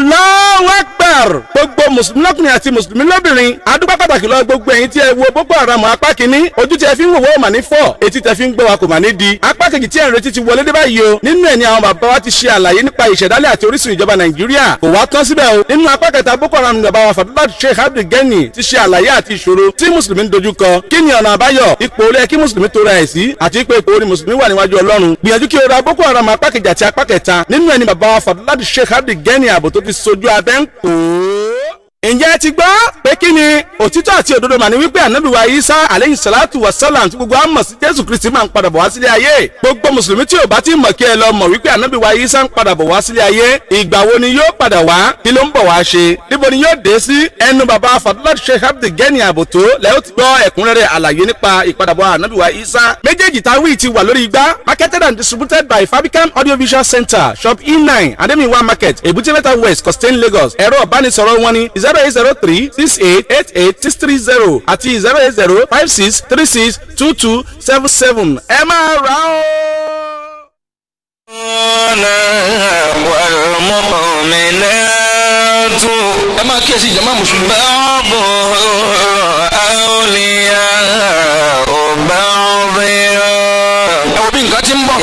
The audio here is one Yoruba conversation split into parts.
Allahu Akbar gbogbo mùsùlùmí lọ́kùnrin àti mùsùlùmí lóbìnrin adúpẹ́ pàtàkì lọ gbogbo ẹ̀yin tí ẹ wo boko haram apá kínní ojú tí ẹ fi ń wòwò mà ní fọ́ etí tẹ fi ń gbọ́ wa kò mà ní di. Apá kejì tí ẹ ń retí ti wọlé dé báyìí o. Nínú ẹ̀ ni àwọn bàbá wa ti ṣe àlàyé nípa ìṣẹ̀dálẹ̀ àti orísun ìjọba nàìjíríà. Kò wá tán síbẹ̀ o. Nínú apá kẹta boko haram ni bàbá wa fàdúrà sheikh abdul gani ti ṣe àlàyé àti ìṣòro tí mùsùlùmí ń dojú kọ. Kí ni ọ̀nà àbáyọ? Ipò olè kí mùsùlùmí tó ra ẹ̀ sí àti ipò ipò orí mùsùlùmí wà níwájú ọlọ́run. Gbìyànjú kí o ra boko haram apá kejì àti apá kẹta. Nínú ẹ̀ ni bàbá wa fàdúrà sheikh abdul gani ààbò tó ti sojú abẹ́ ń ǹjẹ́ ẹ ti gbọ́ pé kí ni òtítọ́ àti òdodo mà wípé ànábìwá isa aleyhi salatu wa salam tí gbogbo àmọ̀ sí jésù kristi máa ń padà bọ̀ wá sílé ayé? Gbogbo mùsùlùmí tí ò bá ti mọ̀ kí ẹ lọ mọ̀ wípé ànábìwá isa ń padà bọ̀ wá sílé ayé ìgbà wo ni yóò padà wá? Kí ló ń bọ̀ wá ṣe? Níbo ni yóò dé sí? Ẹnu bàbá fadúlá sheikh abdul gani àbòtó lẹ́yìn tí gbọ́ ẹ̀kúnrẹ́rẹ́ àlàyé nípa ìpadàbọ̀ ànábìwá isa méjèèjì táwí ti wà lórí marketed and distributed by fabican audiovisual center shop e nine ademiwa market èbúté mẹ́ta costain lagos. Ẹ̀rọ ìbánisọ̀rọ̀ wọn zero eight zero three six eight eight eight six three zero àti zero eight zero five six three six two two seven seven ẹ máa rà ó. ẹ máa kíyèsí ìjàmbá mùsùlùmí. ẹ wo bí nǹkan ti ń bọ̀.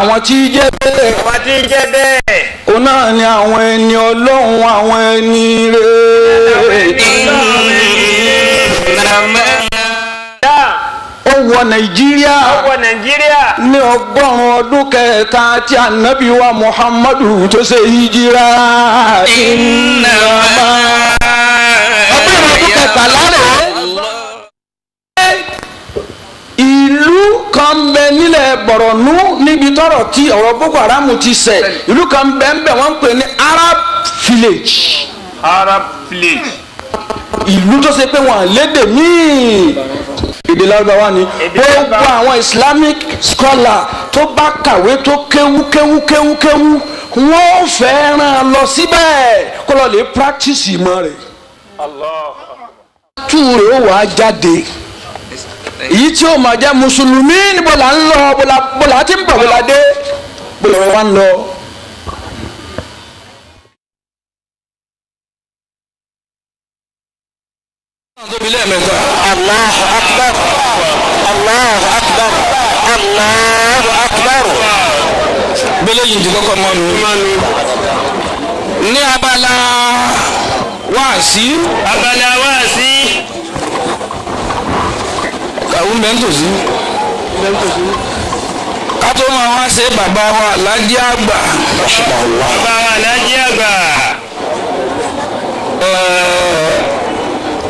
àwọn tí í jẹ́ bẹ́ẹ̀. àwọn tí í jẹ́ bẹ́ẹ̀. òun náà ni àwọn ẹni ọlọ́run àwọn ẹni rẹ̀. ó wọ nàìjíríà. ó wọ nàìjíríà. ní ọgọ́rùn-ún ọdún kẹta tí ànábì wa muhammadu tó ṣe hijira. iná máa. ọgbẹ́rún ọdún kẹtàlá rẹ̀. ìlú kan bẹ nílẹ̀ bọ̀rọ̀nù níbi tọ́rọ̀ tí ọ̀rọ̀ boko haram ti ṣẹ̀. Ìlú kan bẹ ń bẹ wọ́n ń pè ní arab village. Arab village. Ìlú tó ṣe pé wọn lédè míì. Èdè lárúbáwá ni. Gbogbo àwọn islamic scholar tó bá kàwé tó kéwú kéwú kéwú kéwú wọn fẹ́ ràn lọ síbẹ̀ kó lọ lè practice ìmọ̀ rẹ̀. Tú rẹ̀ ó wàá jáde èyí tí ó máa jẹ́ mùsùlùmí níbo là ń lọ bó la ti ń bọ̀ bó dé bó wa ń lọ. Akbar Allahu akbar Allahu akbar. bẹ́lẹ̀ yìí ti ní abala wáàsí. abala wáàsí sí kàwé mẹ́ntòsí kátó máa wá ṣe bàbá wa lájí àgbà. Bàbá wa lájí àgbà.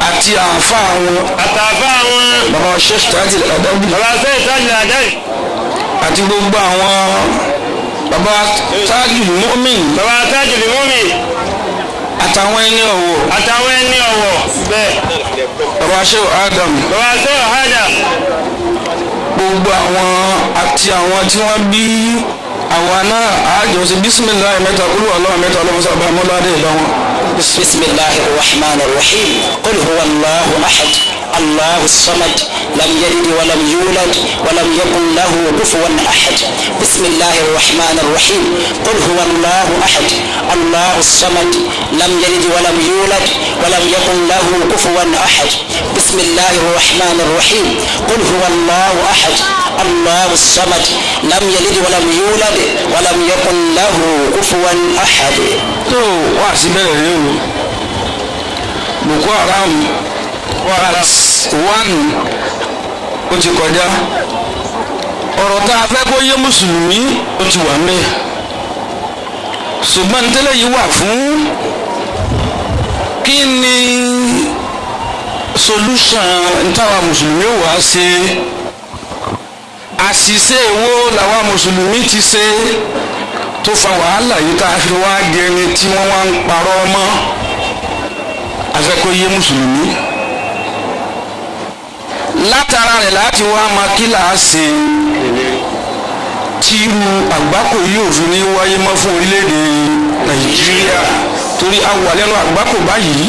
Àti àáfà wọn. Àtàfà wọn. Bàbá sheikh tajì ladabi bàbá sẹ́yìn sájà àdáyé àti gbogbo àwọn bàbá tajì mọ́mìn bàbá sájà lèmọ́mì àtàwọn ẹni ọ̀wọ̀. àtàwọn ẹni ọ̀wọ̀ bẹ́ẹ̀. Adam. bàbá Adam. gbogbo àwọn àti àwọn tí wọ́n bí àwa náà àjọ sí bisimilahi mẹ́ta olú ọlọ́run mẹ́ta ọlọ́run sábà mọ́ládé ìbá wọn. bisimilahi rahman rahim qul huwa allahu ahad. الله الصمد لم يلد ولم يولد ولم يكن له كفوا أحد. بسم الله الرحمن الرحيم. قل هو الله أحد. الله الصمد لم يلد ولم يولد ولم يكن له كفوا أحد. بسم الله الرحمن الرحيم. قل هو الله أحد. الله الصمد لم يلد ولم يولد ولم يكن له كفوا أحد. Tó wá sí bẹ̀rẹ̀ rí o boko haram one. Ó ti kọjá. Ọ̀rọ̀ tá a fẹ́ kó yé mùsùlùmí ó ti wà mẹ́ ṣùgbọ́n tẹ́lẹ̀ yìí wà fún kí ni solution ntàwa mùsùlùmí wà ṣe? Àṣìṣe wo làwa mùsùlùmí ti ṣe tó fa wàhálà yìí tá a fi wá di ẹni tí wọ́n wá ń parọ́ mọ́? Afẹ́kọ́ yé mùsùlùmí látara rẹ̀ láti wá máa kí là á ṣe tí irú àgbákò yìí ò fi ní wáyé mọ́ fún orílẹ̀-èdè nàìjíríà. Torí a wà lẹ́nu àgbákò báyìí.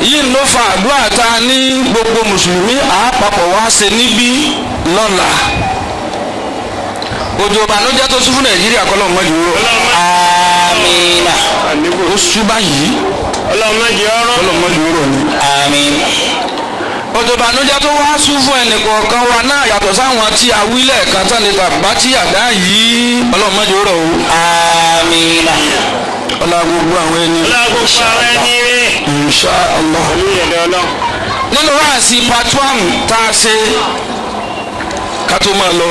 Yìí ló fa àdúrà tá a ní gbogbo mùsùlùmí àápapọ̀ wá ṣe níbí lọ́la. Òjò ìbànújẹ́ tó sún fún nàìjíríà kọ́ lọ́mọ jù rọ amina ó sún báyìí. Ọlọ́run má jẹ́ ọ̀rọ̀. Kọ́ lọ́mọ jù rọ ni. amin òjò ìbànújẹ́ tó wá sún fún ẹnìkọ̀ọ̀kan wa náà yàtọ̀ sáwọn tí a wí lẹ́ẹ̀kan tán lè tàbá tí àdá yìí. Ọlọ́mọ jù rọ o. Amina ọlá gbogbo àwọn ẹni. Ọlọ́run gbogbo àwọn ẹni rẹ̀. Insha allah. pẹ̀lú ìyẹ̀dẹ̀ ọlọ́run. nínú wáàsí one tá a ṣe ká tó máa lọ.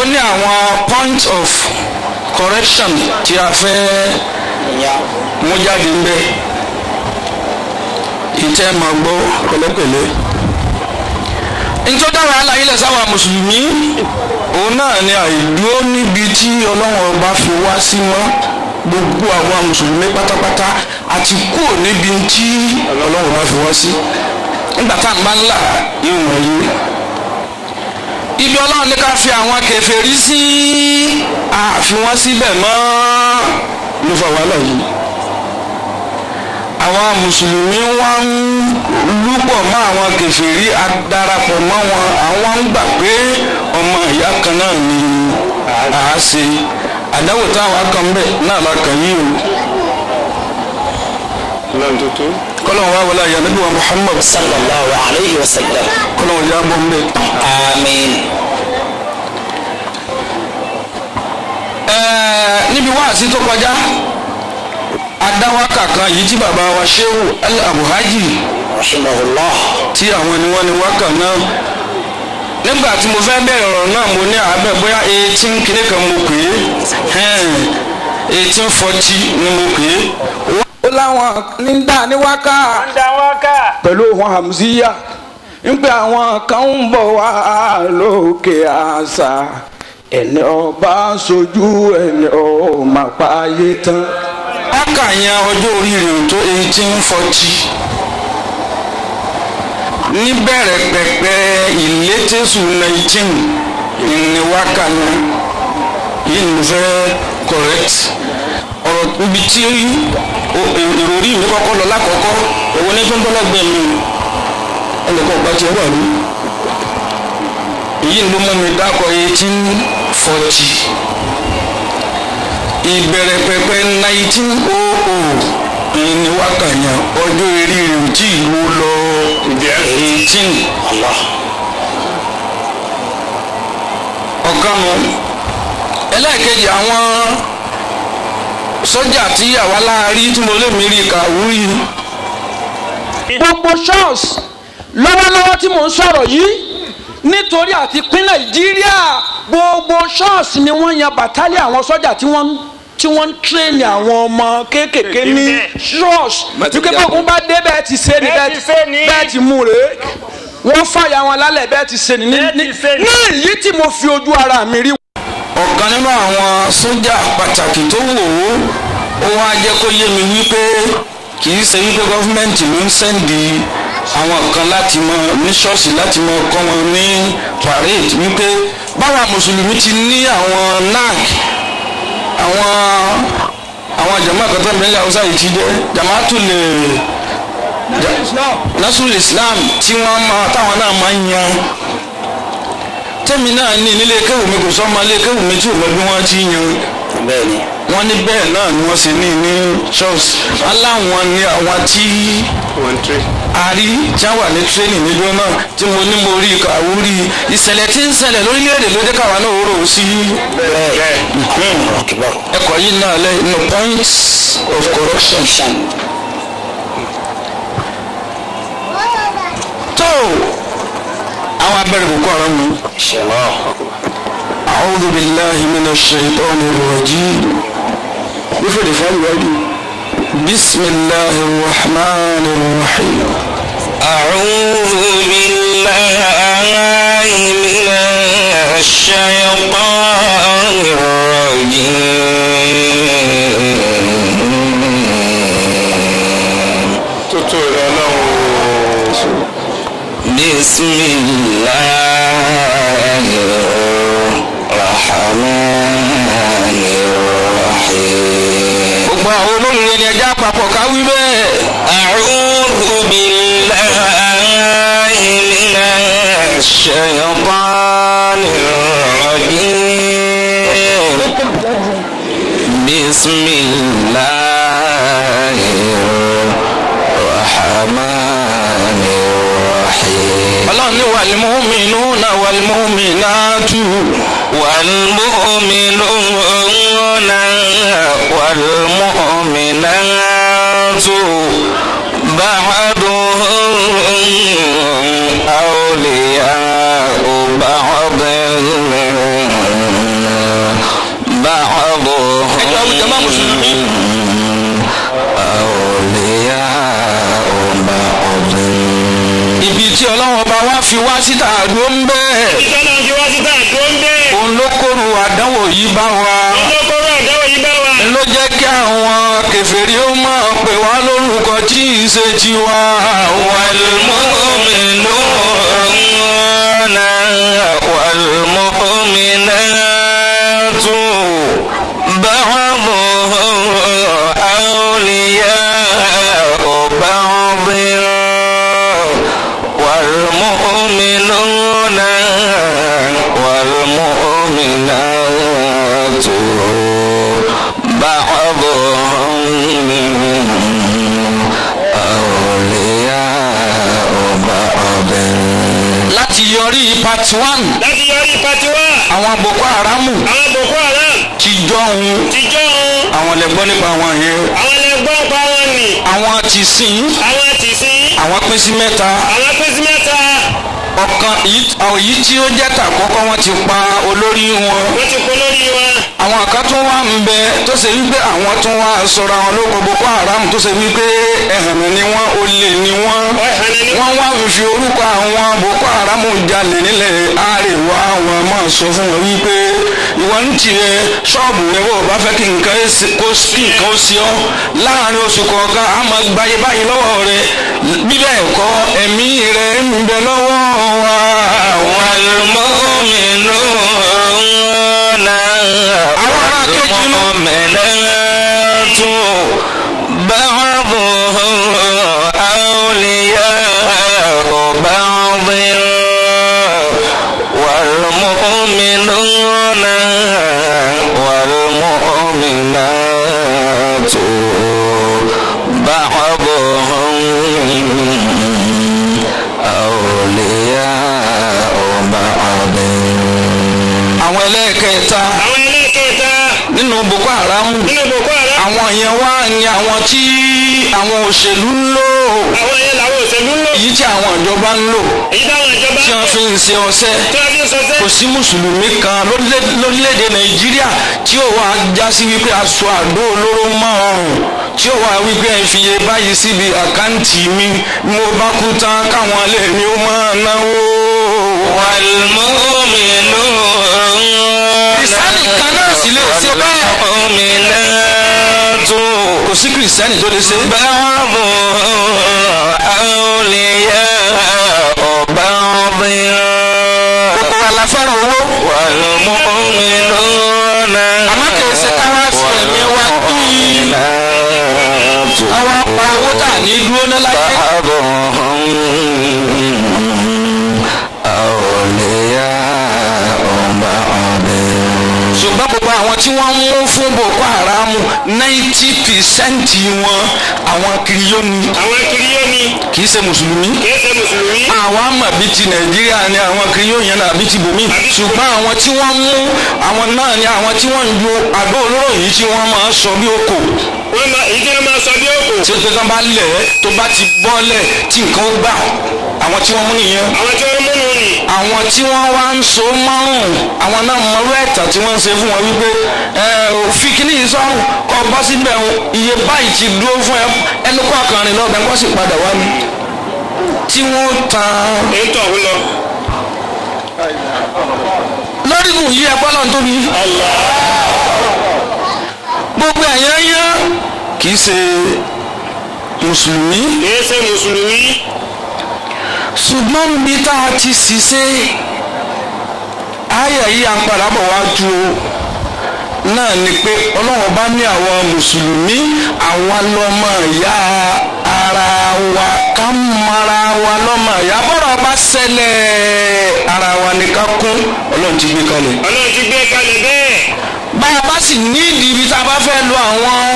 Ó ní àwọn point of correction tí a fẹ́ mú jáde ń bẹ ìtẹ́ máa gbọ́? Pẹ̀lẹ́pẹ̀lẹ́. Nítorí dára aláyé lẹ̀ sáwọn mùsùlùmí. Òun náà ni àìdúró níbi tí ọlọ́run ọba fi wá sí mọ́ gbogbo àwọn mùsùlùmí pátápátá àti kúrò níbi tí ọlọ́run ọba fi wá sí. Nígbà tá à ń bá ń là wọ̀ yé. Ibi ọlọ́run ní ká fi àwọn kèfèrí sí àfi wọ́n síbẹ̀ mọ́. Ló fa wàhálà yìí àwọn mùsùlùmí wọn ń lúpọ̀ mọ́ àwọn kèfèrí adarapọ̀ mọ́ wọn. Àwọn ń gbà pé ọmọ ìyá kan náà ni à á ṣe. Àdáwò táwọn kan bẹ̀ náà la kàn yí o. Kọ́lọ́n wa wọlé àyà níbi wa Muhammad. Sallallahu alayhi wa sallam. Kọ́lọ́n ya bọ́ mbẹ́. ẹ̀ẹ́ níbi wáàsí tó kọjá adáwákà kan yìí tí bàbá wa Shehu El Abuhaji rahimahullah. tí àwọn ni wọ́n ní wákà náà. Nígbà tí mo fẹ́ bẹ̀rẹ̀ ọ̀rọ̀ náà mo ní àbẹ̀ bóyá eighteen kìíní kan mo pè é. Eighteen forty ni mo pè é. ó láwọn ní dá ní wákà. Ń pẹ̀lú ohun hamziya ń pè àwọn kan ń bọ̀ wá lókè àṣà. Ẹni ọba sojú ẹni ọmọ àpáyé tán. Wákà yẹn ọjọ́ orí rẹ̀ tó eighteen forty níbẹ̀rẹ̀ pẹ̀pẹ̀ ìlétésù nineteen ní wákà náà yìí mo fẹ́ correct. Ọ̀rọ̀ ibi tí ìròrí mi kọ́kọ́ lọ lákọ̀ọ́kọ́. Èwo ní fún bọ́lọ́gbẹ̀ mi ẹnìkan ọ̀gbá tiẹ̀ wà ní. èyí ló mú mi dákọ̀ eighteen forty ìbẹ̀rẹ̀ pẹ̀pẹ̀ nineteen oh oh ní wákà yẹn ọjọ́ eré rẹ̀ ò tí ì wó lọ. Eighteen. Allah. Ọ̀kan nu ẹlẹ́ẹ̀kejì àwọn sọ́jà tí àwa láàárí tí mo lè mí rí kàwúrí gbogbo ṣọ́ọ̀ṣì lọ́wọ́lọ́wọ́ tí mò ń sọ̀rọ̀ yìí nítorí àti pín nàìjíríà gbogbo ṣọ́ọ̀ṣì ni wọ́n yan bàtálẹ̀ àwọn sọ́jà tí wọ́n ń tí wọ́n ń tírèèni àwọn ọmọ kéékèèké ní ṣọ́ọ̀ṣì wípé gbogbo bá dé bẹ́ẹ̀ ti ṣe ni Bẹ́ẹ̀ ti mú rèé. Wọ́n fàyà wọn lálẹ́ bẹ́ẹ̀ ti ṣe ni. Ní èyí tí mo fi ojú ara mi rí. Ọ̀kan nínú àwọn sójà pàtàkì tó wò ó ó wá jẹ́ kó yé mi wípé kì í ṣe wípé gọ́fúmẹ̀ntì ló ń sẹ́ndì àwọn kan láti mọ ní ṣọ́ọ̀ṣì láti mọ kọ́ wọn ní parade. Wípé báwa mùsùlùmí ti ní àwọn nac àwọn àwọn jama bẹ ní Hausa yìí ti jẹ́ jamaatu lè nasul Islam tí wọ́n máa táwọn náà máa ń yan tẹ́mi náà ní nílé kéwù mi kò sọ́mọ ilé kéwù mi tí ò mọ bí wọ́n ti yan. Bẹ́ẹ̀ ni wọ́n ní bẹ́ẹ̀ náà ni wọ́n ṣe ní ní ṣọ́ọ̀ṣì aláwọn ni àwọn tí one three. a rí tí wọ́n wà ní tírénì níjọ́ náà tí mo ní mo rí kàwú rí. Ìṣẹ̀lẹ̀ tí ń ṣẹlẹ̀ lórílẹ̀‐èdè ló dé káwa náà rò sí. Ẹ̀kọ́ yìí náà lẹ́ no points of corruption. shan tó kọ́ ara mu. inshallah أعوذ بالله من الشيطان الرجيم بفضل فالوالي بسم الله الرحمن الرحيم أعوذ بالله من الشيطان الرجيم rẹ ọlọ́run. بسم الله الرحمن الرحيم gbogbo àwọn olórin ẹni ẹja أعوذ بالله من الشيطان. والمؤمنون والمؤمنات بعضهم أولياء بعض بعضهم ẹjọ́ àwọn jama mùsùlùmí. أولياء بعض ibi tí ọlọ́run ọba wa fi wá síta àdó ń bẹ́ẹ̀. Ì ti sìn àwọn ti sin. Àwọn pín sí mẹ́ta. Àwọn pèsè mẹ́ta. Ọ̀kan yìí tí ó jẹ́ tàkọ́kọ́ wọn ti pa olórí wọn. Wọ́n ti kó lórí wọn. àwọn kan tún wà ń bẹ tó ṣe wípé àwọn tún wà sọ̀rọ̀ àwọn lóko boko haram tó ṣe wípé ẹ̀hànà ni wọ́n olè ni wọ́n. Wọ́n. Wá ń fi orúkọ àwọn boko haram jalè nílẹ̀ àríwá wọn máa sọ fún wọn wípé ìwọ ń tirẹ̀ ṣọ́ọ̀bù rẹ wọ́n bá fẹ́ kí nǹkan kó sí nǹkan ó sí ọ́ láàárín oṣù kọ̀ọ̀kan á máa gbayé báyìí lọ́wọ́ rẹ bíbẹ̀ ẹ̀kọ́ ẹ̀mí rẹ ń bẹ lọ́wọ́ wa. wal mu'minuna. àwọn akéjì náà. Haram. Nínú boko haram. Àwọn yẹn wá ní àwọn tí àwọn òṣèlú ń lò. Àwọn yẹn làwọn òṣèlú ń lò. Èyí tí àwọn ìjọba ń lò. Èyí táwọn ìjọba tí wọ́n fi ń ṣe ọṣẹ́. Tí wọ́n fi ń sọsẹ́ kò sí mùsùlùmí kan lórílẹ̀- lórílẹ̀‐èdè nàìjíríà tí ó wà já sí wípé aṣọ àdó olóró mọ́ ọrùn tí ó wà wípé ẹ fi iye báyìí síbi àkáǹtì mi. Mo bá kú tán káwọn ilé mi ó máa náwó wàlmúmínú. kìrìsìtánì kan náà sì lè ṣe bẹ́ẹ̀. wàlmúmínú tó. kò sí kìrìsìtánì tó lè ṣe. báwo àwòlẹ́yà ọba ọ̀bìn. gbogbo wa la fẹ́ràn owó. wàlmúmínú náà. àmọ́ kìí ṣe káwá sí ẹ̀mí wa kí. àwọn apá owó tà ní dúró náà láyé. Percent wọn àwọn kiriyó ni àwọn kiriyó ni kì í ṣe mùsùlùmí. kìí ṣe mùsùlùmí àwọn àmọ̀ bíi ti nàìjíríà ni àwọn kiriyó yẹn náà bíi ti bòmí. ṣùgbọ́n àwọn tí wọ́n mú àwọn náà ni àwọn tí wọ́n ń ju àdó olóró yìí tí wọ́n máa sọ bí oko. wọ́n máa èyí tí wọ́n máa sọ bí òkò tí o kán bá lẹ̀ tó bá ti bọ́lẹ̀ tí nǹkan ó gbà àwọn tí wọ́n mú nìyẹn. àwọn tí wọ́n àwọn tí wọ́n wá ń so márùn àwọn náà mọ̀rú ẹ̀tà tí wọ́n ń ṣe fún wọn wípé ẹ yìí sọ́run kọ́ bọ́ síbẹ̀ o iye báyìí ti dúró fún ẹ ẹnu kọ̀ọ̀kan rìn lọ́bẹ̀ wọ́n sì padà wá ní. tí wọ́n tan tó ọ̀hún lọ. lórígun yìí ẹgbọ́n náà tóbi. gbogbo ẹ̀yán yán kì í ṣe mùsùlùmí kìí ṣe mùsùlùmí ṣùgbọ́n bí tá a ti ṣiṣẹ́ ayé yìí à ń padà bọ̀ wá ju o. Náà ni pé ọlọ́run bá ní àwọn mùsùlùmí àwa lọ́mọ ìyá ara wa ká mara wa lọ́mọ ìyá. Bọ́rọ̀ bá ṣẹlẹ̀ ara wa ni ká kún. Ọlọ́run ti gbé kalẹ̀. Ọlọ́run ti gbé kalẹ̀ bẹ́ẹ̀. bá a bá sì nídìí ibi tá a bá fẹ́ lo àwọn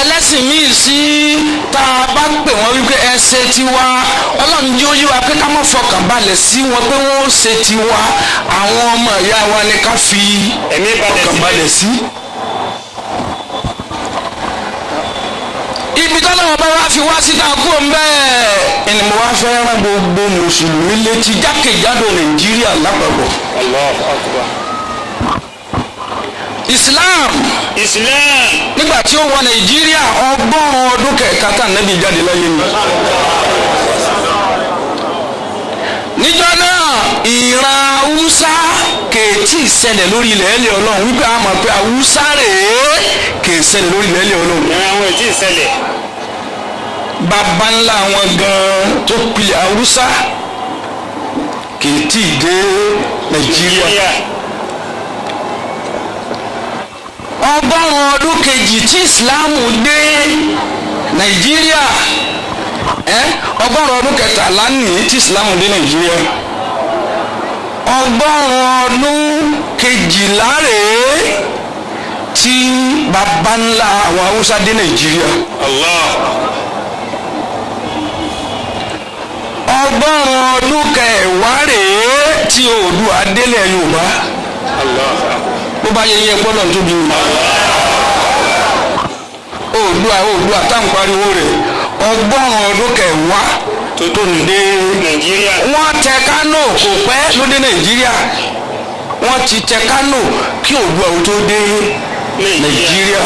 ẹlẹ́sìn míì sí tá a bá pè wọ́n wípé ẹ ṣe tiwa ọlọ́run yóò yí wa pé ká má fọkàn balẹ̀ sí wọn pé wọ́n ó ṣe tiwa àwọn ọmọ ìyá wa ni ká fi Ẹ̀mí balẹ̀ fọkàn sílẹ̀. balẹ̀ sí. ibi tọ́lọ́wọ́ bá wá fi wá síta kú ń bẹ́ẹ̀ ẹni mo wá fẹ́ rán gbogbo mùsùlùmí létí jákèjádò nàìjíríà lápapọ̀ Allahu Akbar. Islam Islam. nígbà tí ó wọ nàìjíríà ọgọ́rùn-ún ọdún kẹta tá nẹ́bí jáde láyé ni. níjọ́ náà ìran haúsá kèétí ìṣẹ̀lẹ̀ lórí ilẹ̀ ẹ̀lẹ́ ọlọ́run wípé a mọ̀ pé haúsá rèé kèé ṣẹlẹ̀ lórí ilẹ̀ ẹ̀lẹ́ ọlọ́run. ìran àwọn ètí ìṣẹ̀lẹ̀. bàbá ńlá wọn gan-an tó pilẹ̀ haúsá kèétí dé nàìjíríà. Ọgọ́rùn-ún ọdún kejì tí ìsìláàmù dé nàìjíríà ọgọ́rùn-ún ọdún kẹtàlá nìyí tí ìsìláàmù dé nàìjíríà ọgọ́rùn-ún ọdún kejìlá rèé tí baba ńlá àwọn haúsá dé nàìjíríà Allah. ọgọ́rùn-ún ọdún kẹwàá rèé tí oòdùà délẹ̀ yorùbá Allah. Bó bá yẹ yẹ gbọ́dọ̀ tóbi ni oòdùà oòdùà táwọn pariwo rẹ̀. Ọgọ́rùn-ún ọdún kẹwàá tó tó ń dé Nàìjíríà. wọ́n tẹ kánò kò pẹ́ ló dé nàìjíríà. Wọ́n ti tẹ kánò kí oòdùà ó tó dé nàìjíríà.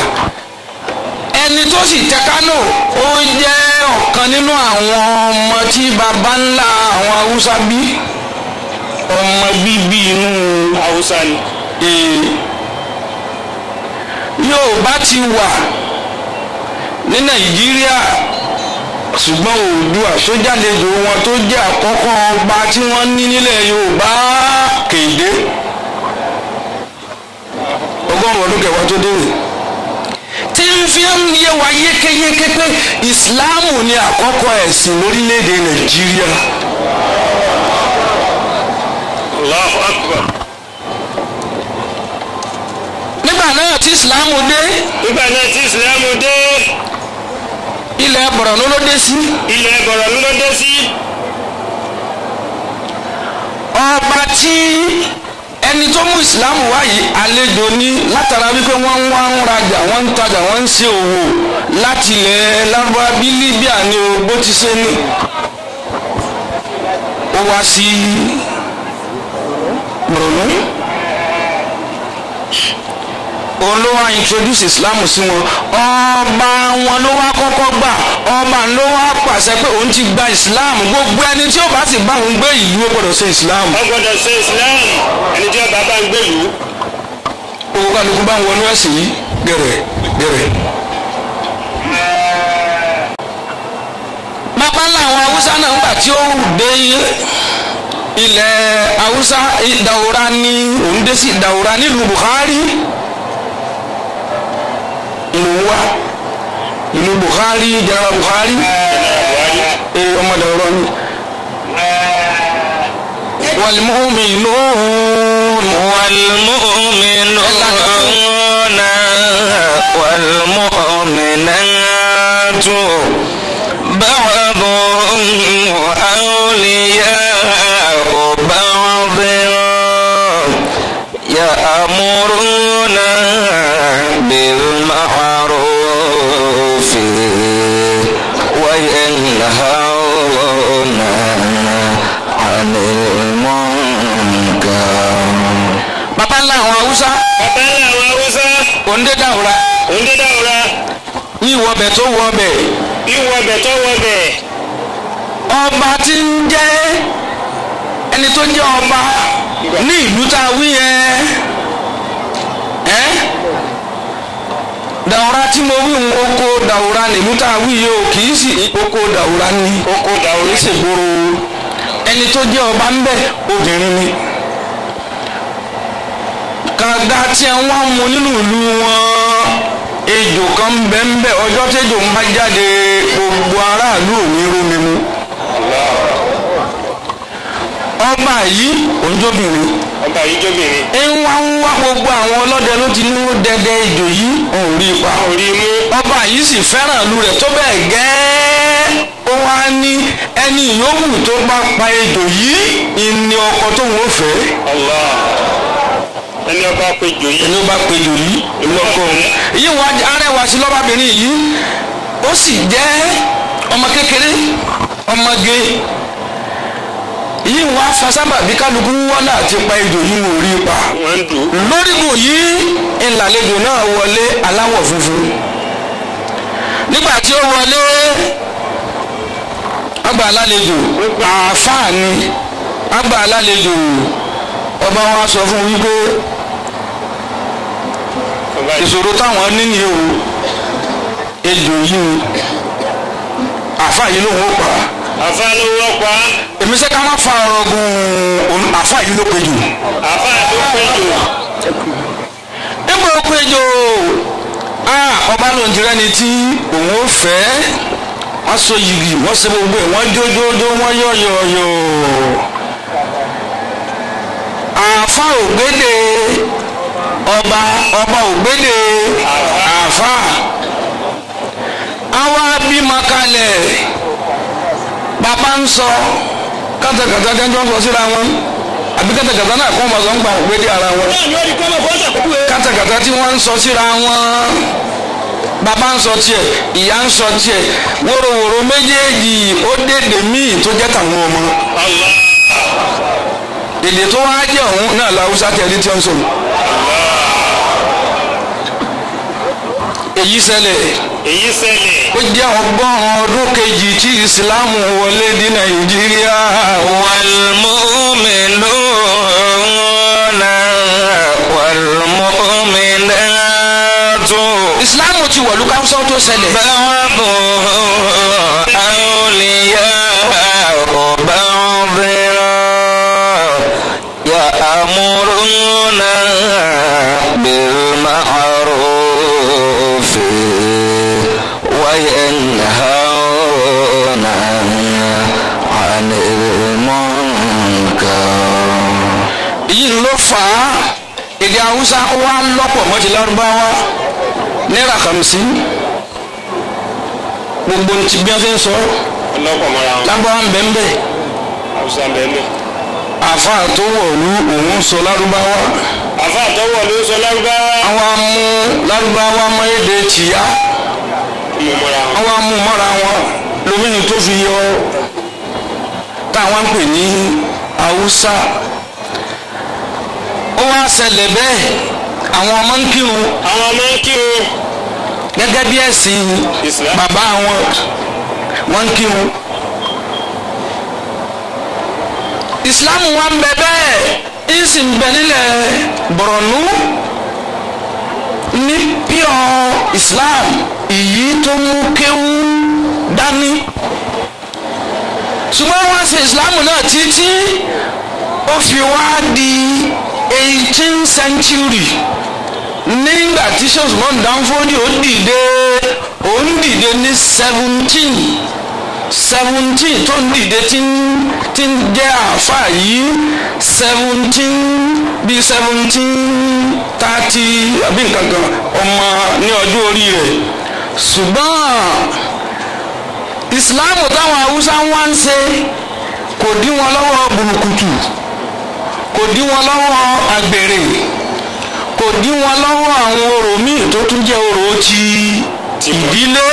Ẹni tó sì tẹ kánò ó jẹ́ ọ̀kan nínú àwọn ọmọ tí baba ńlá àwọn haúsá bí. Ọmọ bíbí inú Hausa ni. Yorùbá ti wà ní nàìjíríà ṣùgbọ́n oòdùà tó jálejò wọn tó jẹ́ àkọ́kọ́ ọba tí wọ́n ní nílẹ̀ yorùbá kéde. Ọgọ́rùn-ún ọdún kẹwàá tó dé rè tí ń fi ń yé wa yékéyéké pé ìsìláàmù ni àkọ́kọ́ ẹ̀sìn lórílẹ̀‐èdè nàìjíríà. Nígbà náà tí ìsìláàmù dé nígbà náà tí ìsìlámù dé ilẹ̀ bọ̀rọ̀nù ló dé sí ilẹ̀ bọ̀rọ̀ ló dé sí. ọba tí ẹni tó mú ìsìlámù wá yìí àlejò ní látara wípé wọ́n ń wá ń rajà wọ́n ń tajà wọ́n ń ṣe òwò láti ilẹ̀ lárúbáwá bí Libya ni o bó ti ṣe ní. ó wá sí Borno òun ló wá introduce Islam sí wọn ọba wọn ló wá kọ́kọ́ gbà ọba ló wá pàṣẹ pé òun ti gba Islam gbogbo ẹni tí ó bá sì bá òun gbé ìlú ó gbọdọ̀ ṣe Islam. wọ́n gbọ́dọ̀ ṣe islam ẹni tí ọba bá ń gbèlú. owó kálukú bá ń wọnú ẹ̀sìn yìí gẹ̀rẹ̀ gẹ̀rẹ̀. bàbá ńlá àwọn haúsá náà ńgbà tí ó dé ilẹ̀ haúsá Daura ní òun dé sí Daura nílùú Buhari ìlú wa ìlú Buhari jara Buhari ee ọmọ Daura ni. والمؤمنون والمؤمنون والمؤمنات بعضهم òǹdé Daura òǹdé dáwúrà wíwọ bẹ̀ tó wọ bẹ̀ bí wọbẹ̀ tó wọbẹ̀ ọba tí ń jẹ́ ẹni tó jẹ́ ọba ní ìlú tá a wí yẹn. Ẹ́? Daura tí mo wí ń oko Daura nílùú tá a wí yìí o kì í sì oko Daura ní oko Daura ṣègboro ẹni tó jẹ́ ọba ń bẹ̀ obìnrin ni kànga tí wọ́n mú nínú ìlú wọn. Ejò kan bẹ́ẹ̀nbẹ́ẹ́ ọjọ́ tẹ́jọ ń bá jáde gbogbo aráàlú ò ní rómi mu ọba yìí òǹjọ́bìnrin ọba yìí jóbìnrin. Ń wá ń wá gbogbo àwọn ọlọ́dẹ ló ti ní dẹdẹ ejò yìí ò rí ipa ọba yìí sì fẹ́ràn ìlú rẹ̀ tó bẹ́ẹ̀ gẹ́ẹ́ ó wá ní ẹni yòówù tó bá pa ejò yìí ìní ọkọ tó ń fẹ́. Allah ẹni ọba péjọ yìí. Ẹni pe ejò yìí. Lọ́kọ yìí. Wá arẹwà sí lọ́bàbìnrin yìí. Ó sì jẹ́ ọmọ kékeré ọmọge yìí wá fasábà bí kálukú wọn náà ti pa ejò yìí wò rí pa. Lórígun yìí ìlàlejò náà wọlé aláwọ̀ funfun. Nígbà tí ó wọlé àgbà alálejò àáfàá ni. Àgbà alálejò ọba wa sọ fún wípé ọba yìí ìṣòro táwọn ní ni o. Ejò yìí àáfàá yìí lòun ó pa àfa ló wọ́pá èmi sẹ́ ká má fa ọ̀rọ̀ gùn àáfàá yìí ló pe jù. Àfa tó péjọ nígbà ó ah, ọba ló ń tirẹ́ ni tí òun ó fẹ́. Wọ́n so yìgì wọ́n ṣe gbogbo ẹ̀ wọ́n jójójó wọ́n yọ̀yọ̀yọ̀ àfa ògbédè ọba ọba ògbédè àfa àwa bímọ kalẹ̀. Bàbá ń sọ kátàkátà jẹ́jọ́ ń sọ síra wọn àbí kátàkátà náà kọ́ ọmọ sọ ń gba ògbédè ara wọn. Kátàkátà tí wọ́n ń sọ síra wọn. Bàbá ń sọ tiẹ̀ ìyá ń sọ tiẹ̀. Wóróworó méjèèjì ó dédé míì tó jẹ́ tàwọn ọmọ. Allah. Èdè tó wá jẹ́ ọ̀hún náà làwùsá tẹ̀lé tí wọ́n ń sọ èyí ṣẹlẹ̀. èyí ṣẹlẹ̀. ó jẹ́ ọgọ́rùn-ún ọdún kejì tí ìsìláàmù wọlé ní nàìjíríà. wàlmọ́mìnúnà wàlmọ́mìnàtò. ìsìláàmù ti wọ̀lú káwùsọ̀ tó ṣẹlẹ̀. báwa bò ó àwòlíyá. Haúsá wà lọ́pọ̀ mọ́tì lárúbáwá. Náírà kàmsí gbogbo ti bí wọ́n fi ń sọ lárúbáwá ń bẹ̀ ń bẹ̀. Àfa tó wọ̀lú òun sọ lárúbáwá. Àfa àtọwọ́ ló sọ lárúbáwá. Àwọn amú lárúbáwá mọ́yédè tìyá mọ̀ àwọn amú mọ́ra wọn. Lómìnir tó fi yọ táwọn ń pè ní haúsá ó wá ṣẹlẹ̀ bẹ́ẹ̀. Àwọn ọmọ ń kírun. Àwọn ọmọ kírun. Gẹ́gẹ́ bí ẹ̀sìn bàbá wọn wọ́n ń kírun. Islam wa ń bẹ bẹ́ẹ̀. Ń sì ń bẹ nílẹ̀ Borno. Ní pure Islam èyí tó mú kéwú dání. Ṣùgbọ́n wọ́n ṣe Islam náà títí ó fi wá di eighteen century. Nígbà tí sọ́sùmọ́ dánfọ́dì ó dìde ó ń dìde ní seventeen. Seventeen tó ń dìde tí ń tí ń jẹ́ àáfàá yìí. Seventeen bíi seventeen thirty àbí nǹkan kan ọmọ ní ọjọ́ orí rẹ̀. Ṣùgbọ́n ìsìláàmù táwọn haúsá wá ń ṣe kò dí wọn lọ́wọ́ burúkutu kò dí wọn lọ́wọ́ àgbèrè kò dí wọn lọ́wọ́ àwọn orò míì tó tún jẹ́ orò ti ìdílé.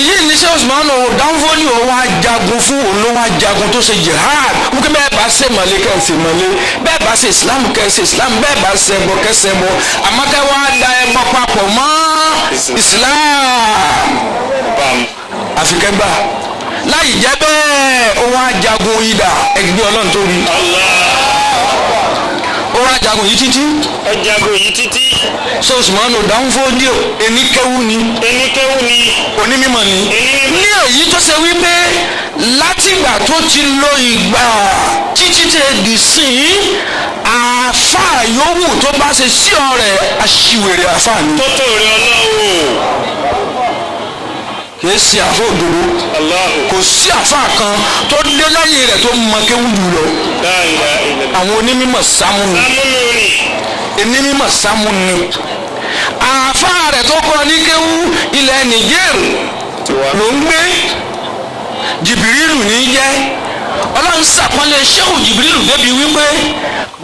Ìyí níṣẹ́ Usman dánfọ́lì ó wá jagun fún òun ló wá jagun tó ṣe jihad. Wípé bẹ́ẹ̀ bá ṣe mọ̀lẹ́ kẹ́ ẹ̀ ṣe mọ̀lẹ́ bẹ́ẹ̀ bá ṣe Islam kẹ́ ẹ̀ ṣe Islam. Bẹ́ẹ̀ bá ṣe ẹbọ kẹ́ ṣe ẹbọ. Àmọ́ kẹ́ wá da ẹbọ papọ̀ mọ́ Islam. Àfikẹ́gbà láì jẹ́ bẹ́ẹ̀ ó wá jagun idà. Ẹgbẹ́ ọlọ́run tó rí. Allah ó wá jagun yìí títí. Ọjàgò yìí títí. So Usman dánfọ́lì eníkẹ́wù ni. Eníkéwù ni. Onímọ̀ ni. Onímọ̀. ní èyí tó ṣe wípé látìgbà tó ti lo ìgbà títí tẹ di sìn àáfàá yòówù tó bá ṣe sí ọ̀rẹ́ aṣiwèrè àáfàá ni. Tó tó rí ọlọ́run kì í ṣe àáfàá òdodo kò sí àáfàá kan tó dé lẹ́yìn rẹ̀ tó mọ kéwù jù lọ. Àwọn onímọ̀ sámú ni. Onímọ̀ sámú ni. Àáfàá rẹ̀ tó kọ́ ní kéwù ilẹ̀ Niger ló ń gbé. Jìbìrìlù ní jẹ́. Ọlọ́run sàpọ́nlé ṣéwù jìbìrìlù débi wípé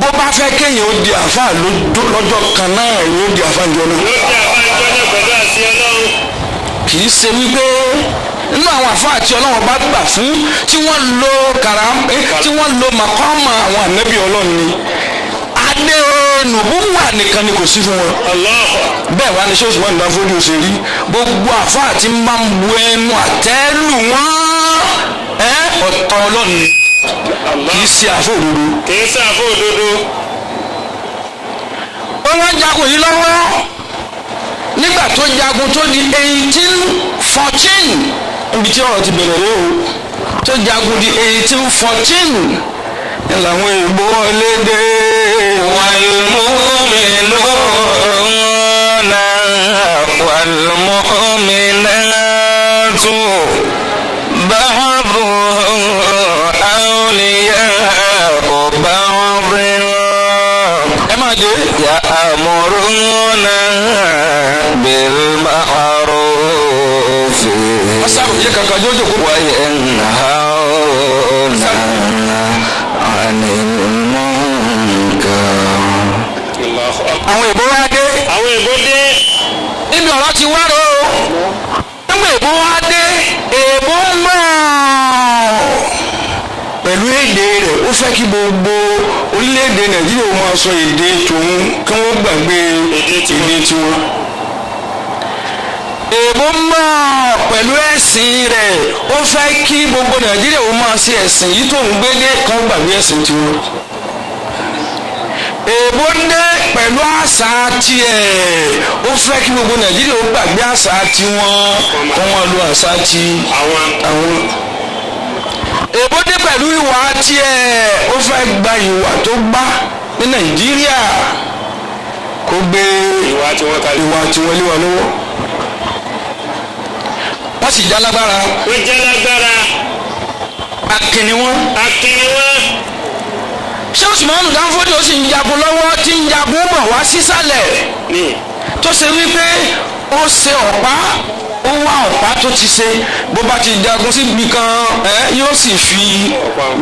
bó bá fẹ́ kéèyàn ó di lójó- lọ́jọ́ kan náà yóò di àáfàá ìjọ náà ló jẹ́ àwọn ìjọ náà pẹ̀lú àṣẹ ọlọ́run kì í ṣe wípé nínú àwọn àfáà tí ọlọ́run bá gbà fún tí wọ́n lo karam tí wọ́n lo makọ́mà àwọn ànábì ọlọ́run ni. Adé nùbúwà nìkan ni kò sí fún wọn. Bẹ́ẹ̀ wá ní sọ́ọ̀sì wọn ìdáfọ́jú ṣe rí. Gbogbo àfáà tí ń bá ń bu ẹnu àtẹ́lù wọn ọ̀tọ̀ ọlọ́run ni. Kì í ṣe àfọ̀ òdodo. Kì í sáfó òdodo. Ó wá jagun yìí lọ́wọ́ nígbà tó jagun tó di eighteen fourteen. Ibi tí ọ̀rọ̀ ti bẹ̀rẹ̀ rẹ o. Tó jagun di eighteen fourteen. Ni làwọn èèbó ọlẹ́dẹ́ wàlúmọ́mìnà wàlúmọ́mìnà tó. Kí gbogbo orílẹ̀-èdè nàìjíríà máa sọ èdè tòun kí wọ́n gbàgbé Èdè tiwọn. èèbó mọ̀ pẹ̀lú ẹ̀sìn rẹ̀. Ó fẹ́ kí gbogbo nàìjíríà máa ṣe ẹ̀sìn yìí tó ń gbé dé kán gbàgbé ẹ̀sìn tiwọn. Èèbó dé pẹ̀lú àṣà tiẹ̀. Ó fẹ́ kí gbogbo nàìjíríà ó gbàgbé àṣà tiwọn. Kó wọn lo àṣà ti àwọn èèbó dé pẹ̀lú ìwà tiẹ̀ ó fẹ́ gba ìwà tó gbá ní nàìjíríà. Kó gbé ìwà tí wọ́n lé wa lọ́wọ́. wọ́n sì já lágbára. Wọ́n jẹ́ lágbára. Akínni wọn. akínni wọn. Ṣé Usmanu Danfodi ó sì ń jagun lọ́wọ́ tí ń jagun bọ̀ wá sísàlẹ̀. tó ṣe wípé ó ṣe ọ̀pá ó wá ọ̀pá tó ti ṣe. Bó bá ti jagun síbi kan ẹ yóò sì fi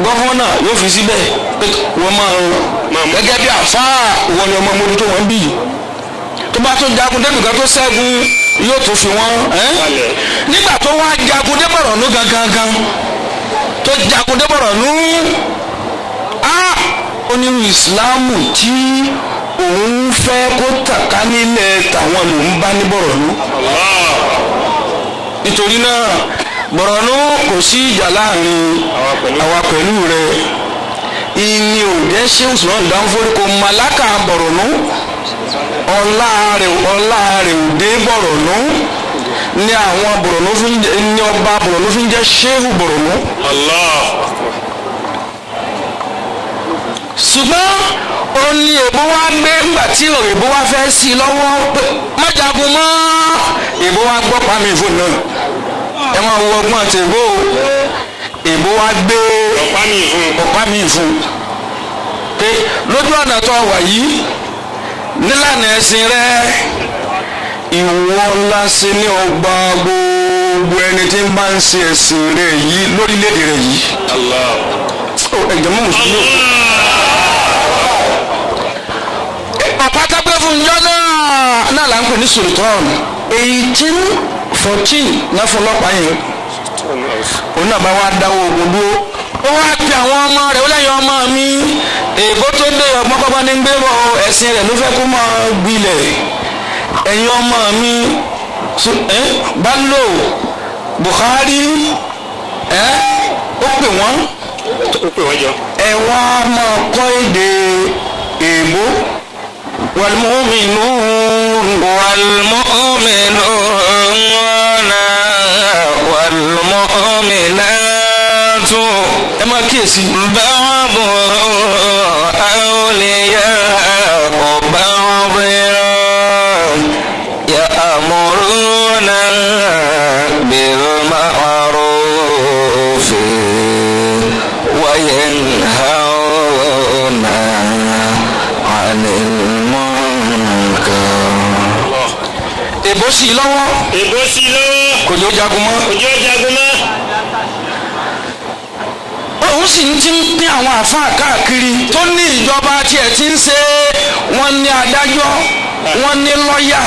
gọ́fọ́nà yóò fi síbẹ̀ pé wọ́n máa mú. gẹ́gẹ́ bí àfáà wọ́n ni ọmọ mójútó wọn bì tó bá tó jagun débi kan tó ṣẹ́gun yóò tó fi wọ́n nígbà tó wá jagun dé Bọ̀rọ̀nú gangan tó jagun dé Bọ̀rọ̀nú á onírú ìsìláàmù tí òun fẹ́ kó tàka nílẹ̀ tàwọn lòún bá ní Bọ̀rọ̀nú Allah nítorí náà Bọ̀rọ̀nú kò sí ìjà láàárín Àwa pẹ̀lú. rẹ̀. Ìní òde ṣé Usman Danfodi kò màláka Bọ̀rọ̀nú ọlá rẹ̀ ọlá rẹ̀ òde Bọ̀rọ̀nú ní àwọn Bọ̀rọ̀nú fi ń jẹ́ ní ọba Bọ̀rọ̀nú fi ń jẹ́ Ṣéhù Allah ṣùgbọ́n ó ní èbó wá gbé ńgbà tí èbó wá fẹ́ sí i lọ́wọ́. Pé má jagun mọ́. Èbó wá gbọ́ pàmì fún náà ẹ máa wo ọgbọ́n àti èbó wá gbé ọ̀pá mi fún ọ̀pá pé lójú ọ̀nà tó wà yìí nílànà ẹ̀sìn rẹ ìwọ lásì ní ọgbà gbogbo ẹni tí ń bá ń ṣe ẹ̀sìn rẹ yìí lórílẹ̀‐èdè rẹ yìí. Ẹ̀jẹ̀ mọ́ mùsùlùmí o. àpátápẹ́ fún yọ náà náà là ń pè ní sultan. Eighteen fourteen náà fún ọlọ́pàá yẹn òun náà bá wá dáwọ́ ogun dúró. Ó wá pe àwọn ọmọ rẹ̀ ó lẹ́yìn ọmọ mi. Èèbó tó dé ọgbọ́n pápá ní gbérò ẹ̀sìn rẹ̀ ló fẹ́ kó máa gbilẹ̀. Ẹ̀yin ọmọ mi Bello Buhari ó pè wọ́n. Ẹ wá máa kọ́ èdè èèbó wàlmọ́mìnún والمؤمنون والمؤمنات. Ẹ máa kíyèsí. بعضهم jagun mọ́ òjò jagun mọ́ òun sì ń ti ń pín àwọn àáfàá káàkiri tó ní ìjọba tiẹ̀ ti ń ṣe. Wọ́n ní adájọ́ wọ́n ní lọ́ọ̀yà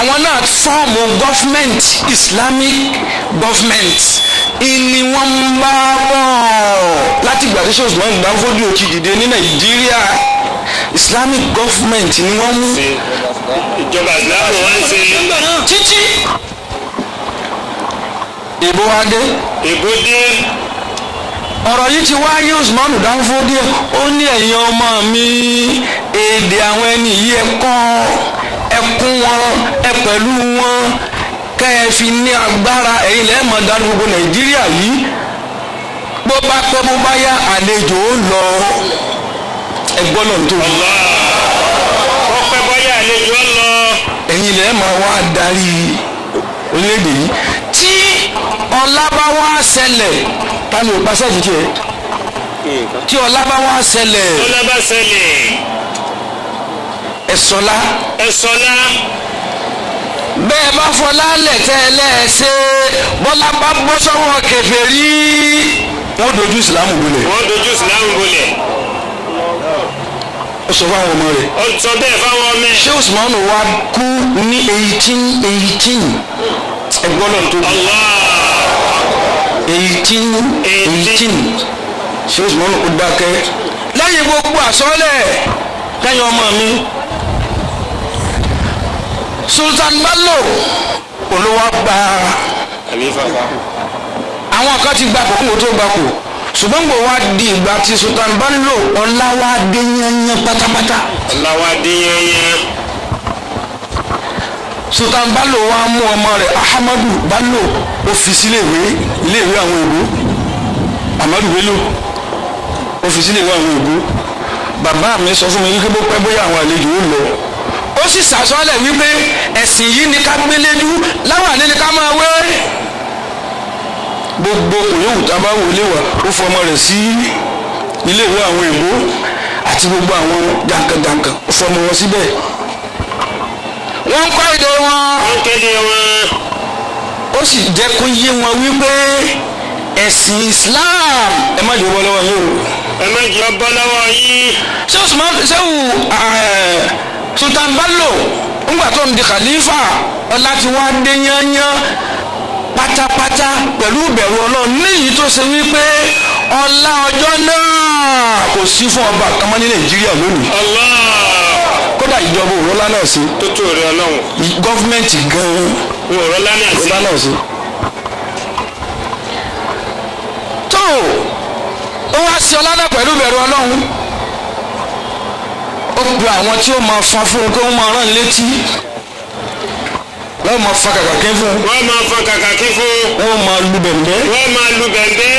àwọn náà fọ́ọ̀mù government islamic government. Ìní wọ́n ń bá bọ̀. Láti gbàdé ṣòṣù wọn gbà fojú òkì dìde ní nàìjíríà islamic government ni wọ́n mú. Ìjọba ìsìlámù wọn ń ṣe. Títí ìbò wa dé. Èbó dé. Ọ̀rọ̀ yìí ti wáyé usmanu díẹ̀. Ó ní ẹ̀yin ọmọ mi èdè àwọn ẹni yìí ẹ kọ́ ẹ kún wọn ẹ pẹ̀lú wọn kẹ́ ẹ fi ní agbára. Ẹ̀yin lẹ́ẹ̀ mọ̀ dánú gbogbo nàìjíríà yìí. Bó bá pẹ́ bó bá yá àlejò ó lọ. Ẹ gbọ́dọ̀ tó. Ọpẹ́ bọ́yá àlejò lọ. Ẹ̀yin lẹ́ẹ̀ máa wá darí orílẹ̀-èdè yìí. Tí ọlá bá wá ṣẹlẹ̀. Tani ò pàṣẹ jìjì ẹ tí ọlá bá wá ṣẹlẹ̀. Tó lábá ṣẹlẹ̀. Ẹ̀sọ́lá ẹ̀sọ́lá bẹ́ẹ̀ bá fọlá lẹ̀ tẹ́lẹ̀ ṣe bọ́lá bá bọ́ sọ́wọ́ kèfèrí. Wọ́n dojú ìsìlámù bolẹ̀. Wọ́n dojú ìsìlámù bolẹ̀. Ó sọ fún àwọn ọmọ rẹ̀. Ó sọ bẹ́ẹ̀ fáwọn ọmọ ẹ̀. Ṣé usmanu wa kú ní eighteen eighteen? Ẹgbọ́n náà tó Allah eighteen eighteen. Ṣé usmanu kú dákẹ́? Lẹ́yìn gbogbo àsọ́lẹ̀ lẹ́yìn ọmọ mi sultan bello olówó gba àwọn kan ti gba kò kó tó gba kò. Ṣùgbọ́n gbò wá di ìgbà tí sultan bello ọlá wa dé yányán pátápátá. Ọláwá dínyẹnyẹn sultan bello wa mú ọmọ rẹ̀ ahamadu bello ó fi síléèwé iléèwé àwọn èbó amadu bello ó fi síléèwé àwọn èbó bàbá mi sọ fún mi wípé bó pẹ́ bóyá àwọn àlejò ó lọ. Ó sì sàsọ́lẹ̀ wípé ẹ̀sìn yìí ni ká gbélédú láwọn àlẹ́ ni ká máa wé. Gbogbo òyìnbó tá a bá wọlé wa ó fọmọ rẹ̀ sí iléèwé àwọn èbó àti gbogbo àwọn jankan-jankan ó fọmọ wọn síbẹ̀ wọ́n kọ́ èdè wọn. Wọ́n kéde wọn. Ó sì jẹ́ kó yé wọn wípé ẹ̀sìn Islam. Ẹ má jẹ́ wọ́n lọ́wọ́ yín o. Ẹ má jẹ́ bọ́ lọ́wọ́ yín. Ṣé usman ṣéwù sultan bello ńgbà tó ń di khalifa ọlá tí wàá dé yányán pátápátá pẹ̀lú ìbẹ̀rù ọlọ́run. Níyì tó ṣe wípé ọlá ọjọ́ náà kò sí fún ọba kan mọ́ ní nàìjíríà lónìí. Allah kódà ìjọba òrọ́lá náà sí. Tó tó rẹ ọlọ́run. Gọ́fìmẹ̀ntì gan-an wọn ò rọ́lá náà sí. Òrọ́lá náà sí. tó ó wá sí ọlá náà pẹ̀lú ìbẹ̀rù ọlọ́run. Ó pe àwọn tí ó máa fa fún un kó máa rán létí wọ́n máa fa kàkà kí fún. Wọ́n máa fọ kàkà kí fún. Wọ́n máa lu bẹ̀m̀bẹ́. Wọ́n máa lu bẹ̀ǹbẹ́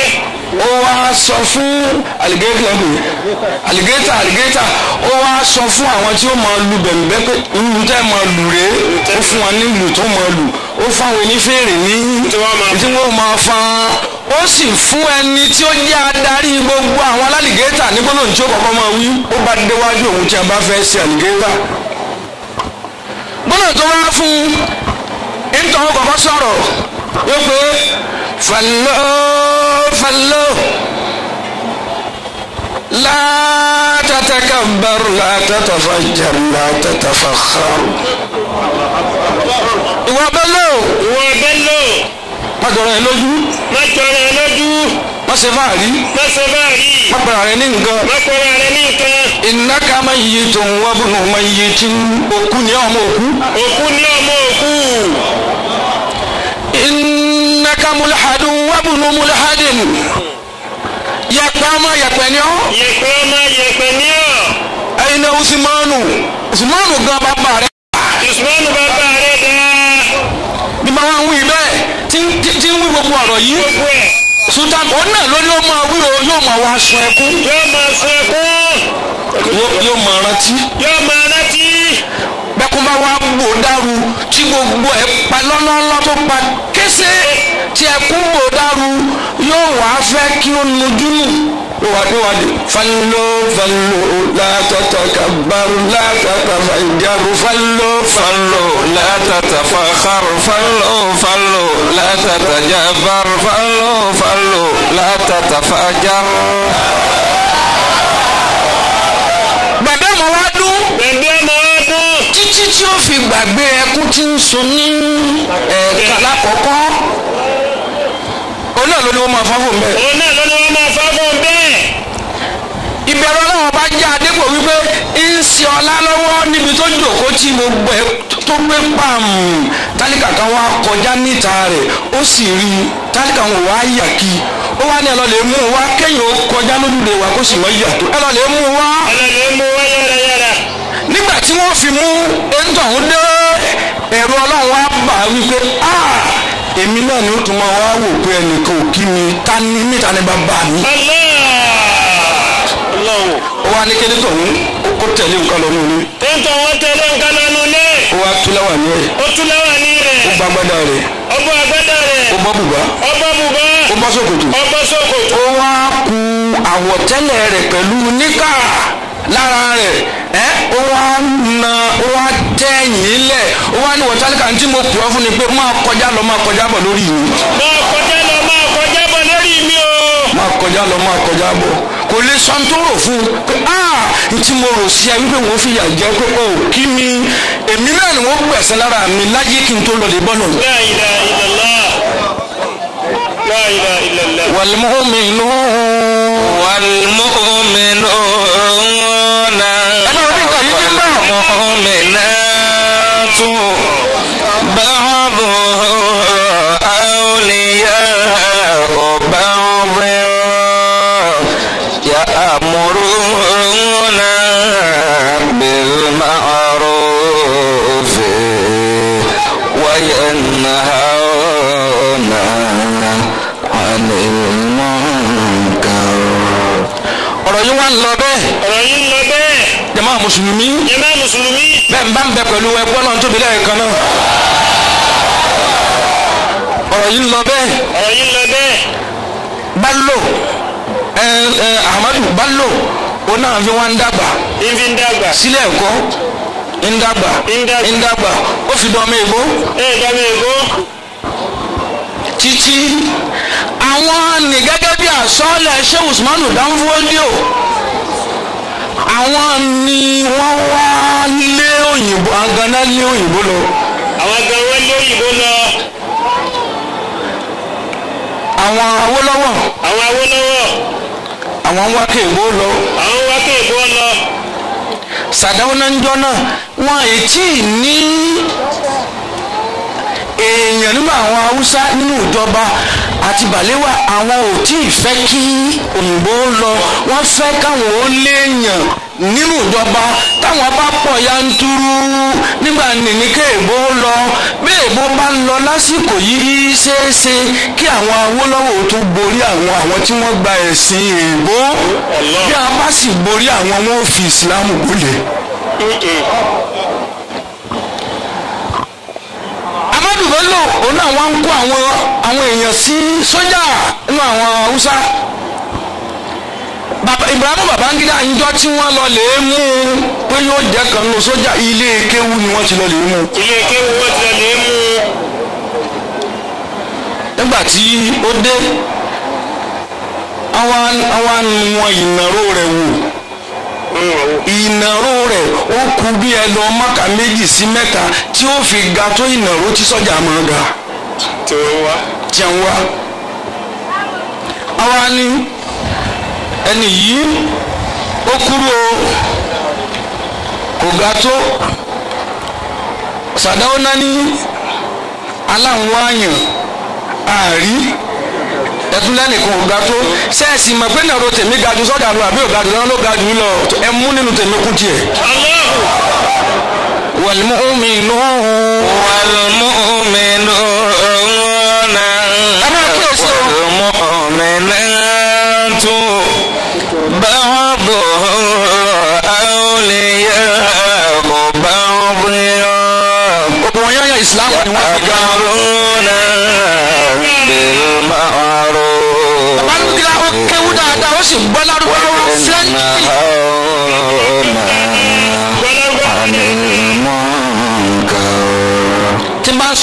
ó wá sọ fún alligator pé alligator alligator. Ó wá sọ fún àwọn tí ó máa lu bẹ̀m̀bẹ́ pé ìlú tẹ́ máa lù rèé. Ó fún wa ní ìlú tó máa lù. Ó fáwọn onífèrè ní Tí wọ́n máa fa. Ó sì fún ẹni tí ó jẹ́ adarí gbogbo àwọn alálìgẹ́tà ní gbólóhùn tí ó kọ́kọ́ máa wí. Ó bá déwájú òun tí a bá fẹ́ ṣe alligator. Gbólóhùn tó wá fún nítorí kọ́kọ́ sọ̀rọ̀. Yóò pé fàlọ́ fàlọ́ la tatakabbar la tatafajjar la tatafakhar. ìwọ Bello ìwọ Bello má jọra ẹ lójú. Má jọra ẹ lójú. Ṣe fàárí má ṣe báyìí má pẹ̀lú ààrẹ ní nǹkan. pẹ̀lú rẹ ní nǹkan. Innaka mayyitun wa ibnu mayyitin òkú ni ọmọ òkú. òkú ní ọmọ òkú innaka mulhadun wa ibnu mulhadin. yẹpẹ ọmọ yẹpẹ ni ọ. yẹpẹ ọmọ yẹpẹ ní ọ ẹyin usmanu usmanu gan bàbá rẹ. Usmanu bàbá rẹ dáa bí máa ń wí bẹ́ẹ̀ tí ń- wí gbogbo ọ̀rọ̀ yìí. gbogbo ẹ̀ sultan òun náà ló ní ó máa wí o yóò máa wá aṣọ ẹkún. yóò máa sọ ẹkún yóò yóò máa rántí. yóò máa bẹ́kún bá wá gbò dáru tí gbogbo ẹ̀ pa lọ́lọ́lọ́ tó pa kése tí ẹkún gbò dáru yóò wá fẹ́ kí ó nujú nù wà ní wàdí fallo fallo látàtàkàbàrú látàtàfàjàrú fallo fallo látàtàfàkàr fallo fallo látàtàjàbàr fallo fallo látàtàfàjàr. bàbá tí ó fi gbàgbé ẹkún tí ń sun ní ẹ̀ka lákọ̀ọ́kọ́. Òun náà ló ní wọ́n máa fún mi. òun náà ló ní wọ́n máa un bẹ́ẹ̀. ìbẹ̀rù ọlọ́run bá jẹ́ adépò wípé ń ṣe ọlá lọ́wọ́ níbi tó jòkó tí gbogbo ẹ̀ tó gbé pàm. Tálíkà kan wá kọjá níta rẹ̀ ó sì rí tálíkà wọn wá yà kí ó wá ní ẹ lọ lè mú un wá. Kéèyàn ó kọjá lójúde wa kó sì mọ yàtọ̀ ẹ lọ lè mú un wá. Ọlọ́lẹ̀ mú wá yára yára. Tí wọ́n fi mú ẹ̀ńtọ̀ ọ̀hún dé ẹ̀rù ọlọ́run wá bà wípé èmi náà ni ó tún máa wá wò pé ẹnìkan ò kí mi ta ni mí ta ni bàbá mi ó wá ní kéde tọ̀hún ó tẹ̀lé nǹkan lọ́nà òní tó ń tọ́ wọn tẹ̀lé nǹkan lọ́nu ilé. ó wá tú láwà ní ẹ̀ ó tún láwà ní rẹ̀. ó gbá gbádá rẹ̀ ọbọ̀ agbádá rẹ̀. ó bọ́ bùbá ọbọ̀ bùbá. ó bọ́ sókòtò ọbọ̀ sókòtò. ó wá ku àwọ̀tẹ́lẹ̀ rẹ̀ pẹ̀lú níkà lára rẹ̀ ẹ́ ó wá na ó wá tẹ̀yìn lẹ̀ ó wá ní wọ̀tálíkà tí mo pọ̀ fún ni pé máa kọjá lọ máa kọjá bọ̀ lórí mi. máa kọjá lọ máa kọjá bọ̀ lórí mi o. máa kọjá lọ máa kọjá bọ̀ kò lè sọ tó rò fún un pé ah n tí mo rò sí ẹ wípé wọn fi yà jẹ pé o kí ni èmi náà ni wọn gbẹ̀sẹ̀ lára mi láyé kí n tó lọ lè bọ́ lọ. la ilaha illallah la ilaha illallah. wal mu'minun wal mu'minun. والمؤمنات Ahmadu Bello ó náà fi wá ń dàgbà ìfi ń dàgbà. sílé ẹ̀kọ́ ń dàgbà Ń dàgbà. ń dàgbà ó fi dán ọmọ ègbó ẹ dàmé èkó. títí àwọn ní gẹ́gẹ́ bí àsọ́ọ̀lẹ̀ ṣé Usmanu Danfodio àwọn ni wọ́n wá lé òyìnbó àgànná lé òyìnbó lọ àwọn gan wọn lé òyìnbó lọ. àwọn Awólọ́wọ̀ àwọn Awólọ́wọ̀. Àwọn wákè ègbó lọ. Àwọn wákè èkó lọ. Sàdáúná ń jọ náà wọn ètí ní èèyàn nínú àwọn haúsá nínú ìjọba àti bàléwà àwọn ò tí ì fẹ́ kí òyìnbó lọ. Wọ́n fẹ́ káwọn ó léèyàn nínú ìjọba táwọn bá pọ̀ yanturu nígbà nìní kéèbó lọ bí èèbó bá ń lọ lásìkò yìí ṣeéṣe kí àwọn Awólọ́wọ̀ tó borí àwọn àwọn tí wọ́n gba ẹ̀sìn èèbó bí a bá sì borí àwọn wọn ò fi ìsìlámù gbolẹ̀. amadu bello òun náà wá ń kó àwọn èèyàn sí sójà nínú àwọn haúsá bàbá ibrahim babangida njọ tí wọ́n lọ lè mú pé yóò jẹ́ kan nínú sójà ilé kéwú ni wọ́n ti lọ lè mú ilé kéwú wọn ti lọ lè mú. nígbà tí ó dé àwọn wọn ìnáró rẹ̀ wò ìnáró rẹ̀ ó kù bí ẹ lọ mọ́kà méjì sí mẹ́ta tí ó fi ga tó ìnáró tí sọ́jà máa ga. tí wọ́n wá. tí ń wá àwa ni ẹni yìí ó kúrò o. Kò ga tó. Sàdáwó náà ní aláǹwáyàn àárí ẹtúlẹ́nìkan ò ga tó. Sẹ́ẹ̀sì mọ̀ pé nàró tèmi ga ju sọ́jà lọ àbí ò ga jù lọ́wọ́? Ló ga jù lọ. Ẹ mú nínú tèmi kú tiẹ̀. Allahu. wal mu'minun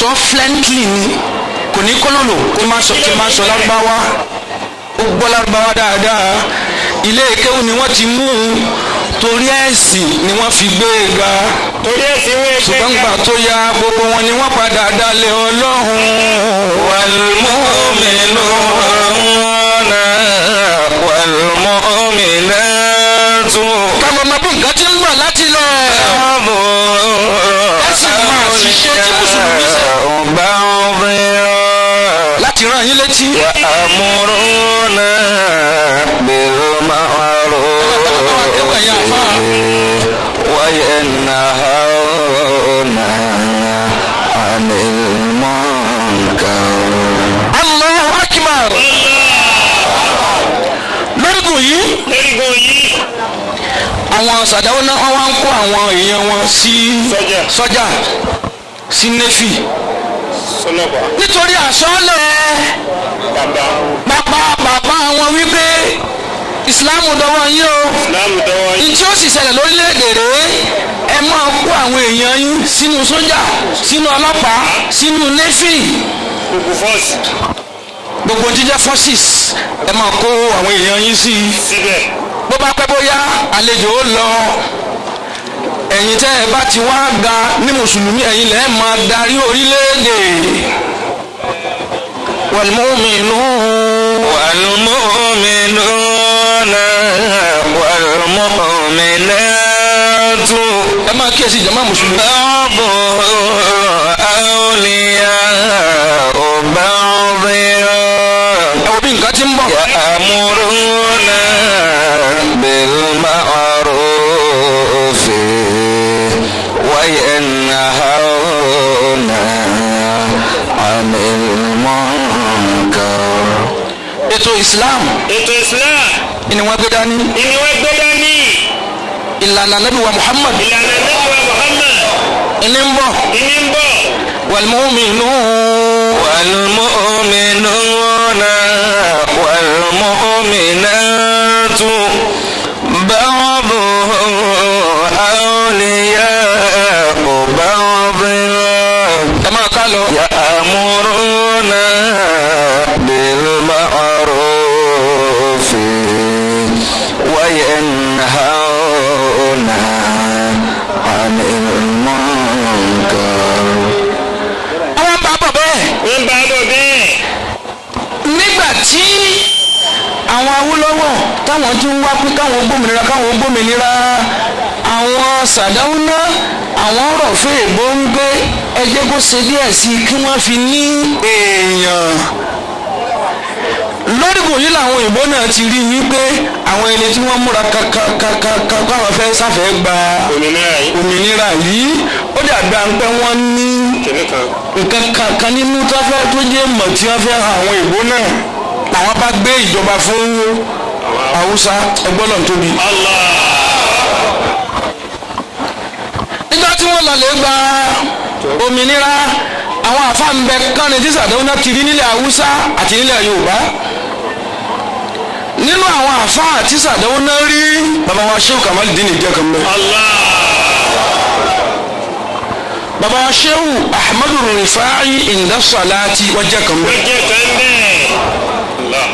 sọ flẹ́ńtìlì ni. Kò ní kọ́lọ́lò tí máa sọ tí máa sọ lárúbáwá. Ó gbọ́ lárúbáwá dáadáa. Ilé ìkéwù ni wọ́n ti mú un. Torí ẹ̀sìn ni wọ́n fi gbé e ga. Torí ẹ̀sìn wọ́n e gbé e ga. Ṣùgbọ́n gbà tó ya gbogbo wọn ni wọ́n padà dalẹ̀ ọlọ́run. Wàlúmọ́mìnú ọ̀nà wàlúmọ́mìnà tún. kábọ̀ máa bọ̀. ya'muruna bil ma'ruf wa yanhauna 'anil munkar. Allahu akbar. Mẹ́rìgùn yìí. Mẹ́rìgùn yìí. Àwọn sàdáwọ́ náà wá ń kó àwọn èèyàn wọn sí sọ́jà sí nẹ́fì nítorí àsọ́lẹ̀ bàbá bàbá wọn wípé ìsìláàmù dọwọ́ yín o. Ntí ó sì ṣẹlẹ̀ lórílẹ̀‐èdè rèé? Ẹ máa kó àwọn èèyàn yín sínú sójà sínú ọlọ́pàá sínú nẹ́fì gbogbo fọ́ọ̀sì gbogbo jíjẹ́ forces. Ẹ máa kó àwọn èèyàn yín sí. I síbẹ̀. Bó bá pẹ́ bóyá àlejò ó lọ. Ẹ̀yin tẹ́ ẹ bá ti wá ga ní mùsùlùmí ẹ̀yin lẹ́ẹ̀ máa darí orílẹ̀-èdè والمؤمنون. والمؤمنون والمؤمنات. أما كيسي جماعة مسلمين بعضهم islam. ètò islam. ìní gbé dání. ìní gbé dání. ìlànà nabi muhammad. ìlànà nabi muhammad. ìní ń bọ̀. ìní ń bọ̀. wàlmúmínú. wàlmúmínú wọnà wàlmúmínú. Wá pé káwọn gbòmìnira káwọn gbòmìnira àwọn sàdáúná àwọn rọ̀fẹ́ èbó ń gbé ẹjẹ́ kó ṣe díẹ̀ sí i kí wọ́n fi ní èèyàn. Lórígun yìí làwọn òyìnbó náà ti rí wípé àwọn ẹni tí wọ́n múra káwọn fẹ́ sáfẹ́ gba òmìnira yìí. ó dàgbà pẹ́ wọ́n ní nǹkan kankan nínú tó jẹ́ mọ̀ tí wọ́n fẹ́ hàn àwọn ìbò náà. Làwọn bá gbé ìjọba fún haúsá ẹgbọ́n náà tóbi. nígbà tí wọ́n lọ lè gba òmìnira àwọn àfáàmbẹ kánni tí sàdéhùn náà ti rí nílẹ̀ haúsá àti nílẹ̀ yorùbá nínú àwọn àfáà tí sàdéhùn náà rí bàbá wa dín ní ìjẹ́ kan mẹ́. bàbá wa ṣéwù ahmadu rifai indasalati wọ́n jẹ́ kan mẹ́. wọ́n jẹ́ kan bẹ́ẹ̀ allah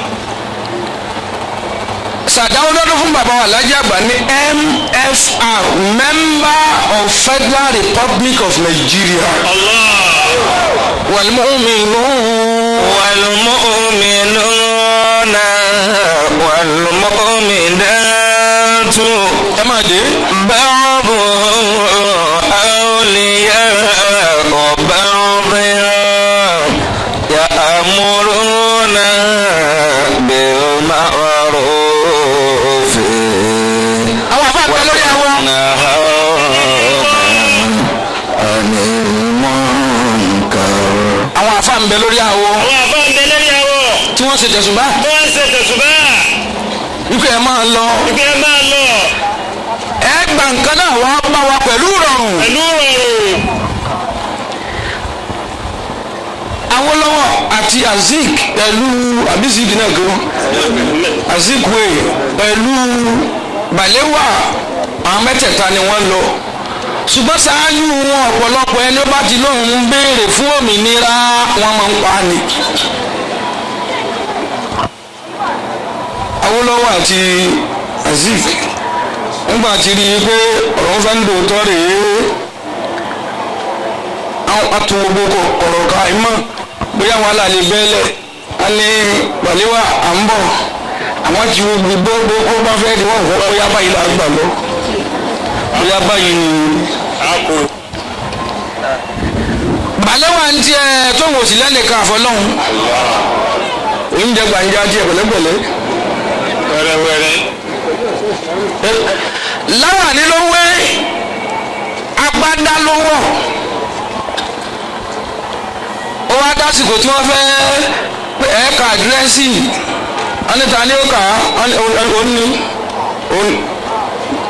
sàdáwó lọ́dún fún bàbá wa alájà àgbà ní mfr member of federal republic of nigeria allah wàlmúmínú والمؤمنون والمؤمنات ẹ máa dé بعضهم tí wọ́n ń ṣe tẹ̀sùbá. Wípé ẹ máa lọ. Ìpín ẹ máa lọ. Ẹ gbà nǹkan náà wá bá wa pẹ̀lú ìrọ̀rùn. Pẹ̀lú rọrùn Awólọ́wọ̀ àti Azik pẹ̀lú abizik náà wọ́n Azik wey pẹ̀lú Balewa. Àwọn mẹ́tẹ̀ẹ̀ta ni wọ́n lọ. Ṣùgbọ́n ṣáájú wọn ọ̀pọ̀lọpọ̀ ẹni ó bá ti lóun ń béèrè fún òmìnira wọn máa ń pa ni. Awólọ́wọ̀ àti Azeez nígbà tí rí i pé ọ̀rọ̀ ń fẹ́ ń dòótọ́ rèé àwọn atún gbogbo ọ̀rọ̀ ká ẹ̀ mọ́ bóyá wọn là lè bẹ́lẹ̀ á ní wàléwà à ń bọ̀. Àwọn tí gbogbo gbogbo bá fẹ́ di wọ́n fọ́ bóyá báyìí là ń gbà lọ. Bóyá báyìí ni. àpò bàlẹ́wà ń tiẹ̀ tó wò sí lẹ́nìkan àfọlọ́hún. Oúnjẹ gbàǹjà tiẹ̀ pẹ̀lẹ́pẹ̀lẹ́ wẹ́rẹ́wẹ́rẹ́. Láwàní ló wé agbádá ló wọ̀. Ó wá dásìkò tí wọ́n fẹ́ ẹ̀ka àdírẹ́sì. Anita ni ó kà á? Ó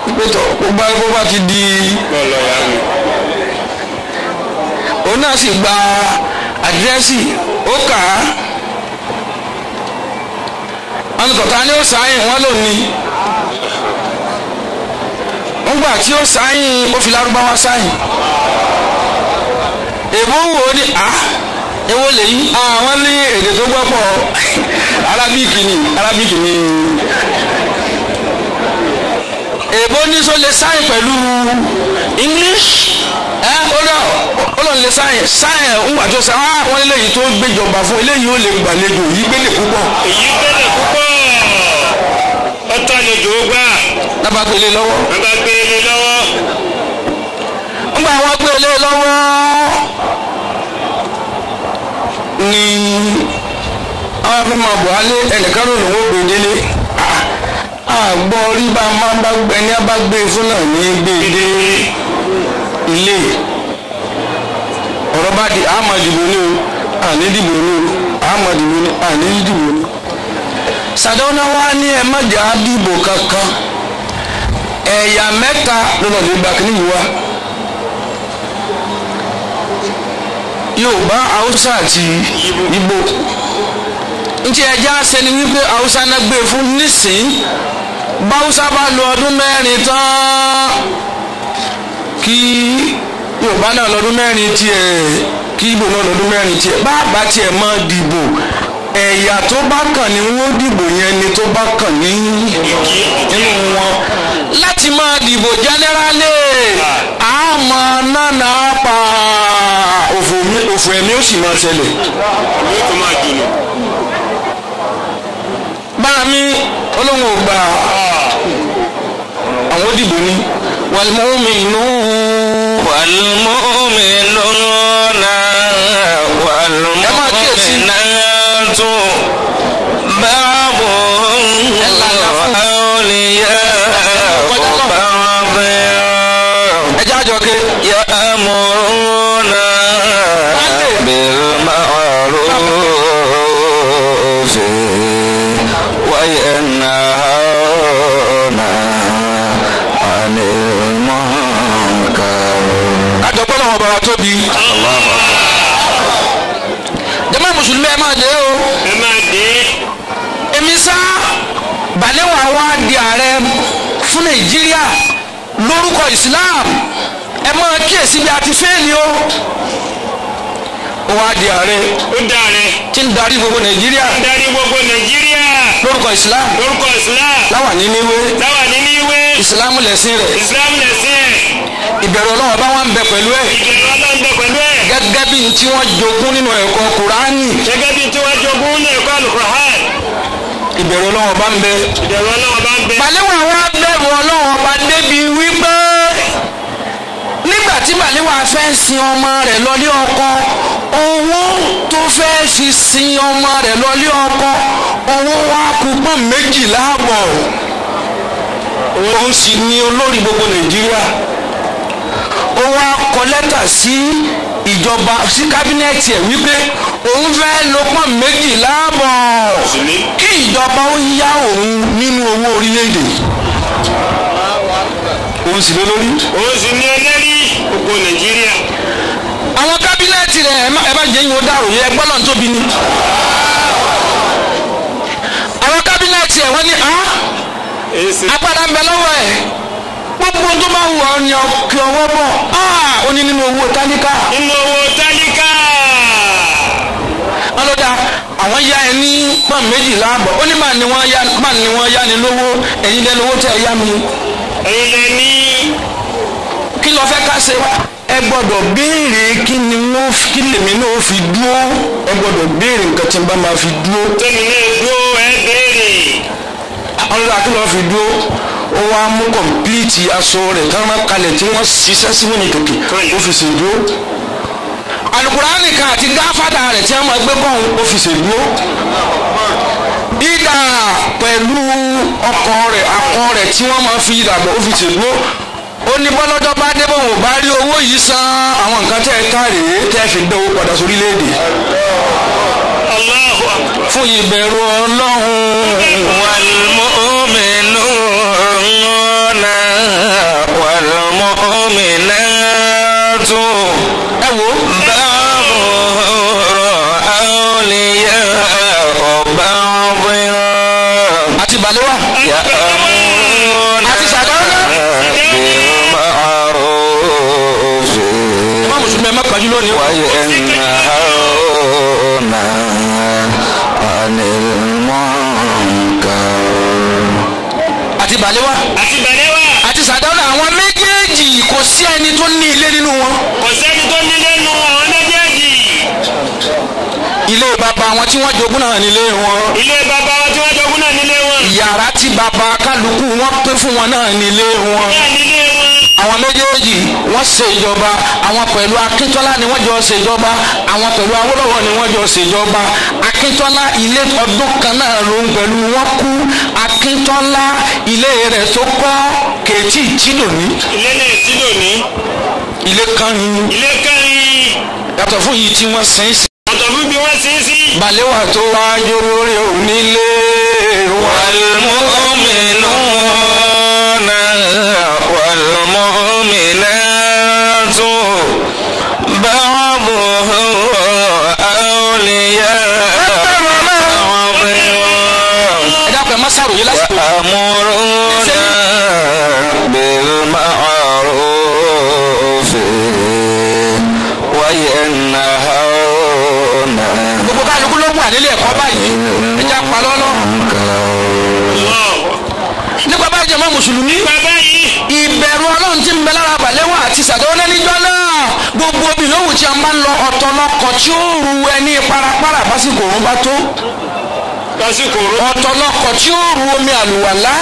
ní pétọ́ bó bá bó bá ti di òun náà sì gba àdírẹ́sì. Ó kà á anitọ̀ta ni ó sáyìn wọ́n lò ní wọ́n gbà tí ó sáyìn ó fi lárúbáwá sáyìn. Èbó wo ni a èwo lèyí àwọn ní èdè tó gbọ́ pọ̀. Arábíkì ni arábíkì ni. Èbó ní sọ lè sáyìn pẹ̀lú english? Ẹ ó lọ lè sáyìn. Sáyìn ńgbà tó sáyìn wọn eléyìí tó gbéjọba fún eléyìí ó lè gbàlejò yìí gbélé púpọ̀. Èyí gbẹ́lẹ̀ púpọ̀ ọtọ́ àlejò gbà. Lábàgbélé lọ́wọ́. Wọ́n bá gbé ilé lọ́wọ́. Ńgbà wọn gbélé lọ́wọ́. Ni àwọn afẹ́ máa bọ̀ alẹ́ ẹnìkan ló lòun ó gbé délé. Àgbọ̀ rí bá a máa bá gbẹ ní a bá gbé fún náà ní gbé dé ilé. Ọ̀rọ̀ bá di àmọ́ dìbò ní o àní dìbò ní o àmọ́ dìbò ní àní dìbò ní. Sàdọ́nà wa ní ẹ má jà á dìbò kankan. Ẹ̀yà mẹ́ta lọ́nà lè gbà kí nìyí wa. yorùbá haúsá àti ìgbò. Ntí ẹja sẹni wípé haúsá náà gbé fún nísìnyí. Báwúsá bá lo ọdún mẹ́rin tán kí yorùbá náà lọ́dún mẹ́rin tiẹ̀ kí ìgbò náà lọ́dún mẹ́rin tiẹ̀ bàbá tiẹ̀ máa dìbò ẹ̀yà tó bá kàn ní wọ́n dìbò yẹn ni tó bá kàn ní nínú wọn. láti máa dìbò jẹ́nẹ́rálẹ̀ àmọ́ nánà pa òfò ẹ̀mí ó sì máa ṣẹlẹ̀. bára mi olóhùn ò àwọn dìbò ni wàlmọ́mí nù. wàlmọ́mí nù náà wàlmọ́mí náà. tó. Islam. Ẹ máa kíyèsí bí a ti fẹ́ẹ̀lì o. Ó wá di ààrẹ. Ó dá rẹ tí ń darí gbogbo nàìjíríà. Darí gbogbo nàìjíríà. Lórúkọ islam. Lórúkọ islam. Láwà ní níwé táwa ní ní ìwé. Islam lẹ̀sìn rẹ̀. Islam lẹ̀sìn ẹ̀ ìbẹ̀rù ọlọ́wọ́ bá ń bẹ pẹ̀lú ẹ̀. Ìbẹ̀rù ọlọ́run bẹ pẹ̀lú ẹ̀. Gẹ́gẹ́ bí tí wọ́n jogún nínú ẹ̀kọ́ kùránì. Gẹ́gẹ́ bí tí wọ́n jogún ní ẹ̀kọ́ àlùkùránì ìbẹ̀rù ọlọ́wọ́ bá ń bẹ. ìbẹ̀rù ọlọ́run bá ń bẹ. Bàlíwà wá bẹ̀rù ọlọ́wọ́ bá débi wípé nígbà tí Bàlíwà fẹ́ sin ọmọ rẹ̀ lọ́lé ọkọ owó tó fẹ́ fi sin ọmọ rẹ̀ lọ́lé ọkọ owó wa kú pọ́n méjìlá àbọ̀ òun sì ni olórí gbogbo Nàìjíríà. Ó wá kọ lẹ́tà sí ìjọba sí kábínẹ̀tì ẹ̀ wípé òun fẹ́ lo pọ́n méjìlá àbọ̀ kí ìjọba ó yá òun nínú owó orílẹ̀-èdè. Òun sì ló lórí. òun sì ní ẹlẹ́rí gbogbo nàìjíríà. Àwọn kábínẹ̀tì rẹ̀ ẹ má jẹ́ ó dàrú yẹ ẹgbọ́n náà tóbi ni. àwọn kábínẹ̀tì ẹ̀ wọ́n ní agbára ń bẹ lọ́wọ́ ẹ̀. Gbogbo tó bá wù ọ́ ni ọkì ọwọ́ bọ̀. Ah, ó ní nínú owó tálíkà nínú owó tálíkà ọlọ́dà àwọn yá ẹ ní pọ́n méjìlá àbọ̀ ó ní màá ní wọ́n yá wọ́n ni lówó. Ẹ̀yin lẹ́nu owó tẹ̀ yá mi. Ẹ̀yin lẹ ní kí ló fẹ́ ká ṣe? Ẹ gbọ́dọ̀ béèrè kí ni wọ́n kí lèmi náà fi dúró. Ẹ gbọ́dọ̀ béèrè nǹkan tí n bá máa fi dúró. Tóní náà dúró ẹ béèrè. Ọlọ́dà kí ló fi dúró. Ó wá mú kọ̀mpilíìtì aṣọ rẹ̀ káwọn kalẹ̀ tí wọ́n ṣiṣẹ́ sí wọn ìtòkè ó fi ṣe dúró. Alukurani kan àti gáfàdà rẹ̀ tí wọ́n máa gbé bọ́ọ̀n ó fi ṣe dúró. Ìdá pẹ̀lú ọkọ rẹ̀ akọ rẹ̀ tí wọ́n máa fi ìdà bọ̀ ó fi ṣe dúró ó ní bọ́lọ́dọ́ bá dé bóun ò bá rí owó yìí san àwọn nǹkan tẹ́ ẹ ká tẹ́ ẹ fi dánwó padà sórílẹ̀-èdè. fún ìbẹ̀rù ọlọ́run wàlúmọ́. Náà nílé wọn. Ilé bàbá wọn tí wọ́n jogún náà nílé wọn. Yàrá tí bàbá kálukú wọn pín fún wọn náà nílé wọn. Náà nílé wọn. Àwọn méjèèjì wọ́n ṣe ìjọba. Àwọn pẹ̀lú akíntọ́lá ni wọ́n jọ ṣe ìjọba. Àwọn pẹ̀lú awólọ́wọ̀ ni wọ́n jọ ṣe ìjọba. Akíntọ́lá ilé ọdún kan náà ló ń pẹ̀lú wọn kú. Akíntọ́lá ilé rẹ̀ tó kọ́ kèétí tí lónìí ilé náà lónìí ilé kan ní ilé kẹrin yàtọ̀ fún yìí tí wọ́n sí bí bàlẹ́wà tó wájú lórí òun nílé wàlúmọ́mìnú. Básìkò òun bá tó. Lásìkò ró ọ̀tọ̀ lọkọ̀ tí ó ru omi àlùwàlá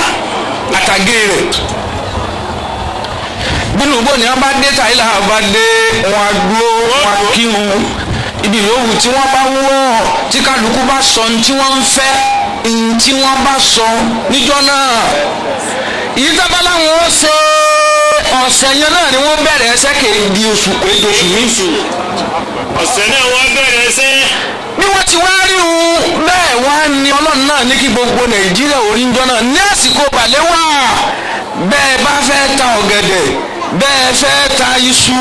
àtàgé rẹ̀. Bínú bò ní wọn bá dé tàyílà bá dé wọn dúró wọn kírun. Ibi yòówù tí wọn bá wọ tí kálukú bá sọ ní tí wọn ń fẹ́ ní tí wọn bá sọ níjọ́ náà. Yìí tábà láwọn ó ṣe ọ̀sẹ̀ yẹn náà ni wọ́n bẹ̀rẹ̀ ẹsẹ̀ kéde oṣù kéde oṣù mi. ọ̀sẹ̀ náà wọ́n bẹ̀rẹ̀ ẹsẹ̀ bí wọ́n ti wá rí un bẹ́ẹ̀ wá ní ọlọ́run náà ní kí gbogbo nàìjíríà orí ń jọ náà. Ní àsìkò bàlẹ́wà bẹ́ẹ̀ bá fẹ́ ta ọ̀gẹ̀dẹ̀ bẹ́ẹ̀ fẹ́ ta iṣu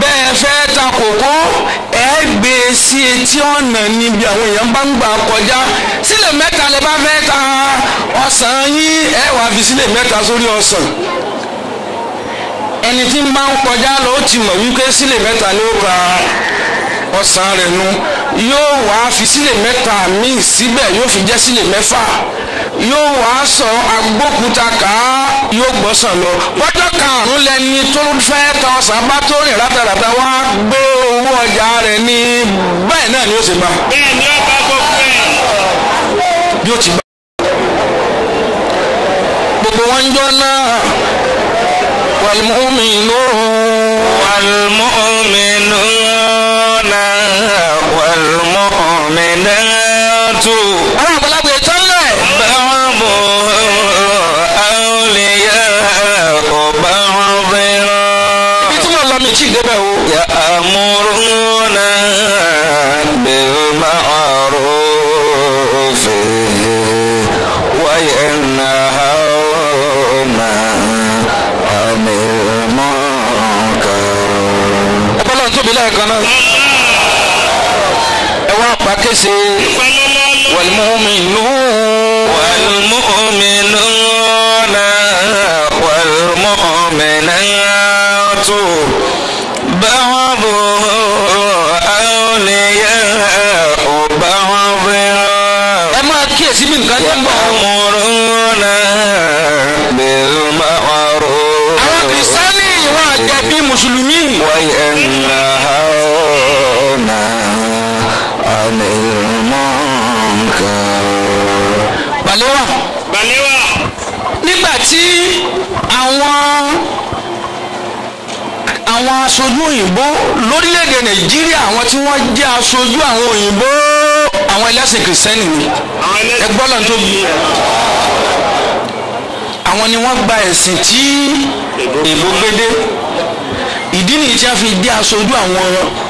bẹ́ẹ̀ fẹ́ ta kòkó ẹ gbé e sí etí ọ̀nà níbi àwọn èèyàn bá ń gbà kọjá. Sílẹ̀ mẹ́ta lè bá fẹ́ ta. Ọ̀sán yín ẹ wàá fi sílẹ̀ mẹ́ta sórí ọ̀sán ẹni tí ń bá ń kọjá lọ ó ti mọ̀ wípé sílẹ̀ mẹ́ta ni ó ka ọ̀sán rẹ̀ nu yóò wá fi sílè mẹ́ta míì síbẹ̀ yóò fi jẹ́ sílè mẹ́fà yóò wá sọ agbókuta ká yóò gbọ́sàn lọ. wọ́jọ́ karùn-ún lẹni tó fẹ́ ta ọ̀sán bá tó rìn rádaràda wá gbé owó ọjà rẹ̀ ní bẹ́ẹ̀ náà ni ó sì bá. bẹ́ẹ̀ ni ó bá gbọ́ bẹ́ẹ̀. bí ó ti bá. gbogbo wọn jọ náà wàlmùmínú. wàlmùmínú jannatu. àwọn àgbàlagbà ètò ńlẹ̀. báwọn mú àwòlíyà ọba ọ̀bẹ̀rọ. ibi tí mo lọ mi jí débẹ̀ o. yà á múrú náà bẹ̀rù máa. Wá pa tí wọ́n jẹ́ aṣojú àwọn òyìnbó. Àwọn ẹlẹ́sìn kìrìsìtẹ́nì ni. Ẹlẹ́sìn ẹgbọ́n lọ́n tóbi àwọn ni wọ́n gba ẹ̀sìn tí èbó gbédé ìdí nìyí tí a fi dé aṣojú àwọn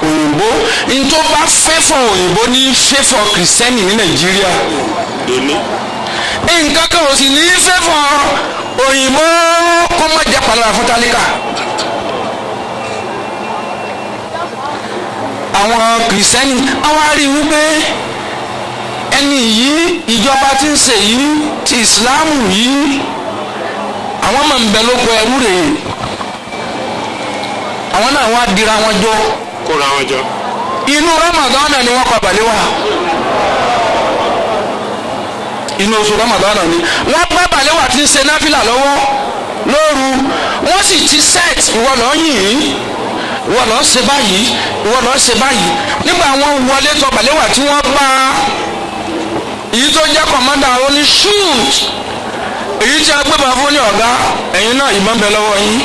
òyìnbó. Ní tó bá fẹ́fọ̀ òyìnbó ní fẹ́fọ̀ kìrìsìtẹ́nì ní nàìjíríà. Nǹkan kan ò sì ní fẹ́fọ̀ òyìnbó. Kó má jẹ́ palára fún àwọn kìrìsìtẹ́nì àwọn á rí i wípé ẹni yìí ìjọba tí ń ṣe yìí ti ìsìláàmù yìí àwọn máa ń bẹ lóko ẹrú rèé. Àwọn náà wá dira wọn jọ. Kóra wọn jọ. inú Ramadan ni wọ́n pa Balewa inú oṣù Ramadan ni. Wọ́n bá Balewa tí ń ṣe náfìlà lọ́wọ́ lóru. Wọ́n sì ti set ìwọ lọ yìn ìwọ lọ ṣe báyìí. Ìwọ lọ ṣe báyìí. Nígbà wọ́n wọlé tọ̀ Balewa tí wọ́n bá èyí tó jẹ́ kọ̀mọ́dà ó ní shoot. Èyí tí a gbé bá fún ní ọ̀gá ẹ̀yin náà ìbọn bẹ lọ́wọ́ yín.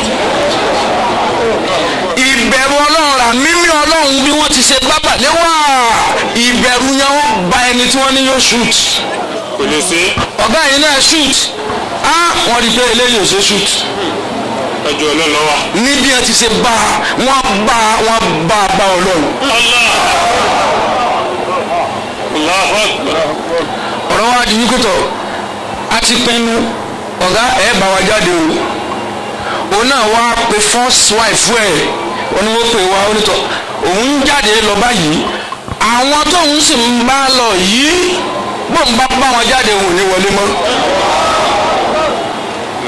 Ìbẹ̀rù ọlọ́run rà mímí ọlọ́run bí wọ́n ti ṣe bábà léwà ìbẹ̀rù yẹn ó ba ẹni tí wọ́n ní yóò shoot. Ọ̀gá yìí náà shoot. Á wọ́n rí i pé eléyìí ò ṣe shoot Ẹjọ́ ọlọ́lọ́wà. níbi ẹ ti ṣe bá wọ́n bá wọ́n bá bá ọlọ́run. Ọ̀rọ̀ wa di wípé tọ̀ a ti pinnu ọ̀gá ẹ̀ bá wa jáde o. Òun náà wá pe first wife ẹ̀ oníwó pè wá onítọ̀ òun jáde lọ báyìí àwọn tóun sì ń bá lọ yìí bóun bá bá wọn jáde òun ò ní wọlé mọ́.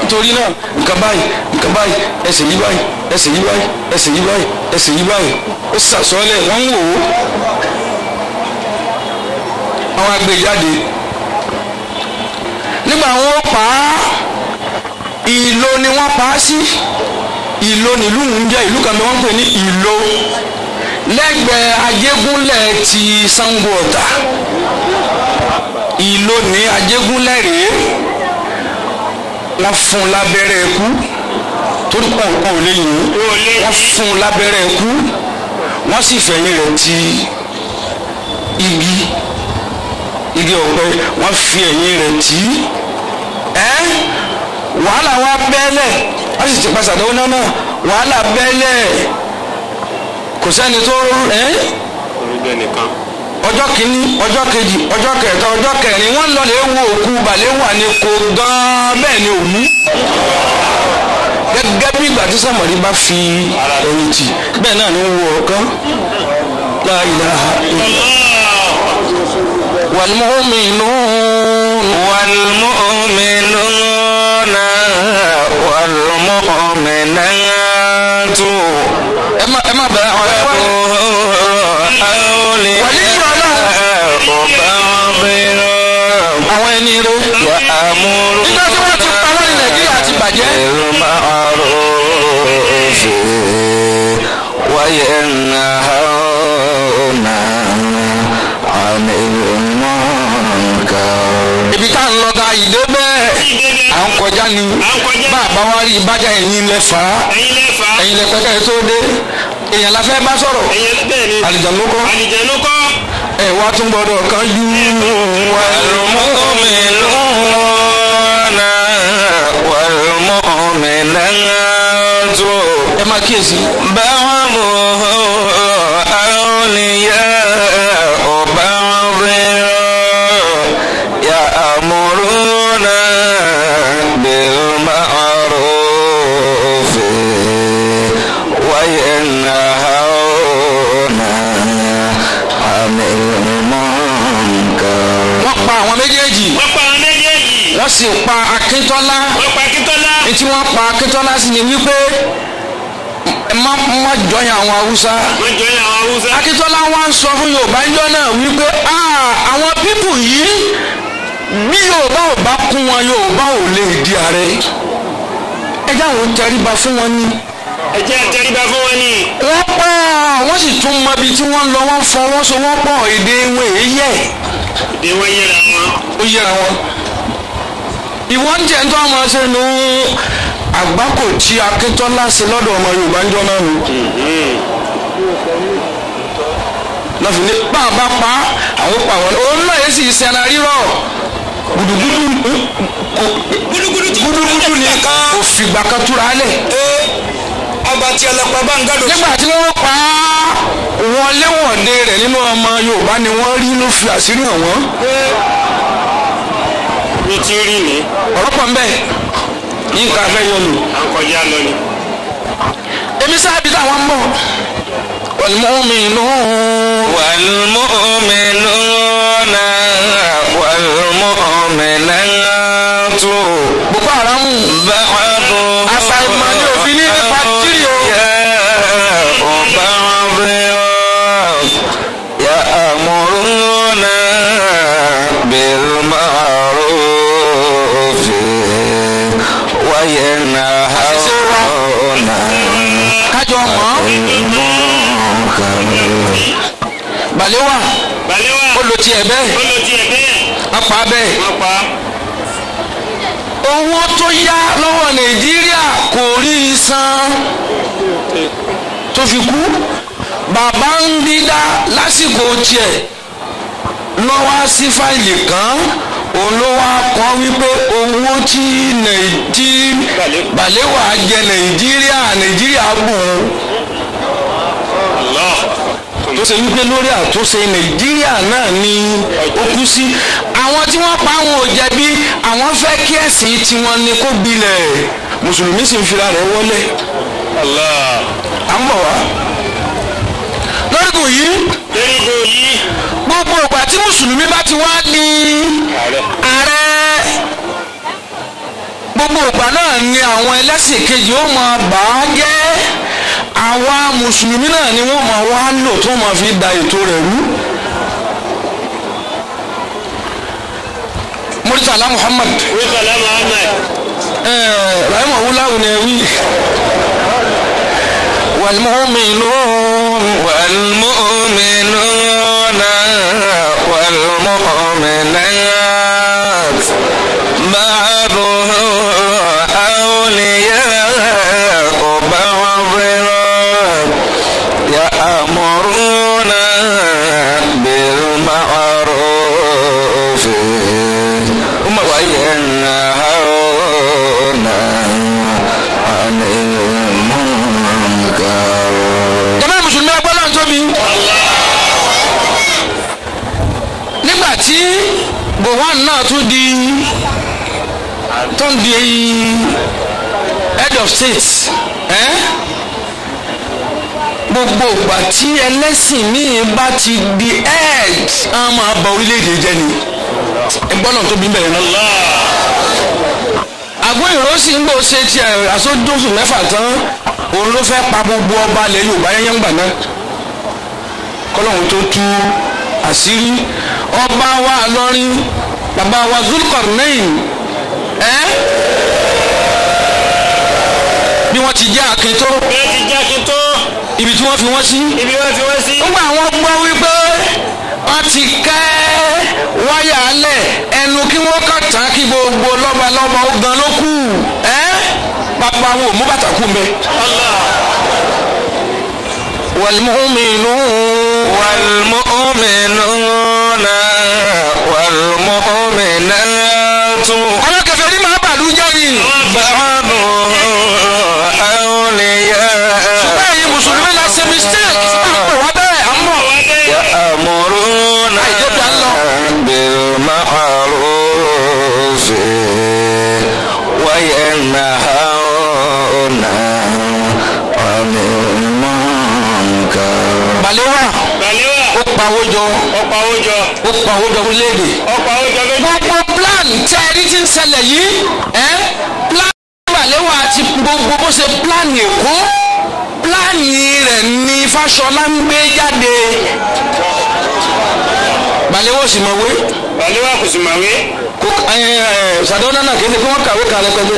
Nítorí náà nǹkan báyìí nǹkan báyìí ẹsẹ̀ yí báyìí ẹsẹ̀ yí báyìí ẹsẹ̀ yí báyìí ẹsẹ̀ yí báyìí. Ó sàsọ́lẹ̀ wọ́n ń wò ó. Àwọn agbèjáde nígbà wọn pa á ìlò ni wọn pa á sí. Ìlò nílùú ń jẹ ìlú kan bí wọn pè ní ìlò. Lẹ́gbẹ̀ẹ́ ajégúnlẹ̀ ti Ṣàngó Ọ̀tà. Ìlò ní ajégúnlẹ̀ rèé. Wọn fún lábẹ́rẹ́ ẹkú torí pọ̀npọ̀n ò lè yìn wọn fún un lábẹ́rẹ́ ẹkú wọn sì fẹ̀yìn rẹ̀ ti igi igi ọ̀pẹ. Wọ́n fi ẹ̀yìn rẹ̀ tì í. Ẹ́ wàhálà wa bẹ́ẹ̀lẹ̀ wọ́n sì ti pa sàdéhùn náà. Náà wàhálà bẹ́ẹ̀lẹ̀ kò sẹ́ni tó ẹ́. Ọjọ́ kìíní ọjọ́ kejì ọjọ́ kẹta ọjọ́ kẹrin wọ́n lọ lè wo òkú Balewa ni kò gan bẹ́ẹ̀ ni òwú gẹ́gẹ́ bí ìgbà tí sàmọ̀rí bá fi ẹ̀yìn tì bẹ́ẹ̀ náà ni ń wo ọ̀kan. La ilaha illallah. Wal mu'minun. Wal mu'minuna. Wal mu'minatu. Ẹ má bẹ̀rẹ̀ àwọn ẹ̀. Tún gbọ́dọ̀ kan ni wípé má má jọyìn àwọn haúsá. Wọ́n jọ ní àwọn Haúsá. akíntọ́lá wa ń sọ fún yorùbá ńjọ́ náà wípé "Ah, àwọn pípù yìí bí yorùbá ò bá kún wọn yorùbá ò lè di ààrẹ ẹ jáwọn tẹríba fún wọn ni ẹ jẹ́ àtẹríba fún wọn ní. wọ́n pọ̀ wọ́n sì tún mọ ibi tí wọ́n ń lọ wọ́n fọwọ́ so wọ́n pọ̀ èdè wọn èyí yẹ ìdè wọn yẹra wọn. ó yẹra wọn. ìwọ́n jẹ́ ń tọ́ ọmọ ṣe nu àgbákò tí akíntọ́lá ṣe lọ́dọ̀ ọmọ yorùbá ń jọ náà nù. lọ́fìn ní bàbá pa àwọn pa àwọn òun náà yẹ sì sẹ́ra rírọ̀. Gudugudu gudugudu ni. kò fìgbà kan túra lẹ̀. Ọba tí ọlọ́pàá bá ń gádùn. nígbà tí wọ́n pa wọn léwọ̀nde rẹ̀ nínú ọmọ yorùbá ni wọ́n rí ló fi àṣírí hàn wọ́n. Tí ń rí ni. Ọ̀rọ̀ pọ̀ nbẹ̀ ní nǹkan afẹ́ yọ lù. à ń kọjá lọ ni. èmi sábì táwọn ń bọ̀ wal-mu'minun والمؤمنون والمؤمنات boko lásìkò tiẹ̀ lọ́wọ́ sí fáìlì kan òun ló wá kọ́ wípé owó tí nàìjí Balewa jẹ nàìjíríà nàìjíríà bùn Allah. tó ṣe wípé lórí àtúnṣe nàìjíríà náà ni ó kú sí àwọn tí wọ́n pa àwọn ò jẹ̀bi àwọn fẹ́ kí ẹ̀sìn tiwọn ni kó gbilẹ̀ mùsùlùmí sì ń fira rẹ̀ wọlé à ń bọ̀ wá. lórígun yìí lórígo yìí gbogbo ìgbà tí mùsùlùmí bá ti wá ní ààrẹ gbogbo ìgbà náà ni àwọn ẹlẹ́sìn kejì ó máa bà á jẹ́ àwa mùsùlùmí náà ni wọ́n máa wá lò tó máa fi da ètò rẹ̀ rú. muritala muhammad. muritala muhammad. ẹẹ rahim awulawu ni ẹ wí. wàlmùmínú wàlmùmínú. Tí gowon náà tún di tó ń di head of state ẹ́? Gbogbo ìgbà tí ẹlẹ́sìn míì bá ti di head á máa bà orílẹ̀-èdè jẹ́ ni. Ẹgbọ́n náà tóbi bẹ̀rẹ̀ náà. Àgọ́ ìrọ́sì ń gbọ́ ṣe tiẹ̀ àsọdọ́sù mẹ́fà tán òun ló fẹ́ pa gbogbo ọba ilẹ̀ yorùbá yẹn náà. Kọ́lọ́hún tó tú àṣírí ọba wa lọrin bàbá wa Zulqarnain ẹ bí wọ́n ti jẹ́ akíntó. bí wọ́n ti jẹ́ akíntó. ibi tí wọ́n fi wọ́n sí. ibi wọ́n fi wọ́n sí. nígbà wọ́n gbọ́ wípé wọ́n ti kẹ́ wáyà alẹ̀ ẹnu kí wọ́n kàn tán kí gbogbo lọ́balọ́ba ó gan ló kù ẹ́ bàbá wo mú bàtà kú mbẹ. wal mu'minun. wal mu'minun mọ̀mìnàtù. àwọn kẹfẹ́ ní màá bàlú jẹ́ ni. bàbá àwòlẹ́yà. ṣùgbọ́n ẹ̀yin mùsùlùmí la ṣe mistake sípò wá bẹ́ẹ̀ à ń bọ̀. wà á mọ̀rọ̀ náà. àìjọba ń lọ. bẹ̀rù máa rò ó ṣe wáyé náà. Balewa. Balewa. Ó pawó jọ. Ó pawó jọ. Ó pawó jọ orílẹ̀-èdè ṣẹlẹ̀ yìí ẹ́ plan Balewa àti gbogbo bó ṣe plan Èkó. Plan rẹ̀ ni Fáṣọlá ń gbé jáde. Balewa ò sì mọ̀ wé. Balewa kò sì màwé. kó ẹ ẹ Sàdọ́nà náà kéde kí wọ́n kàwé kalẹ̀ pẹ̀lú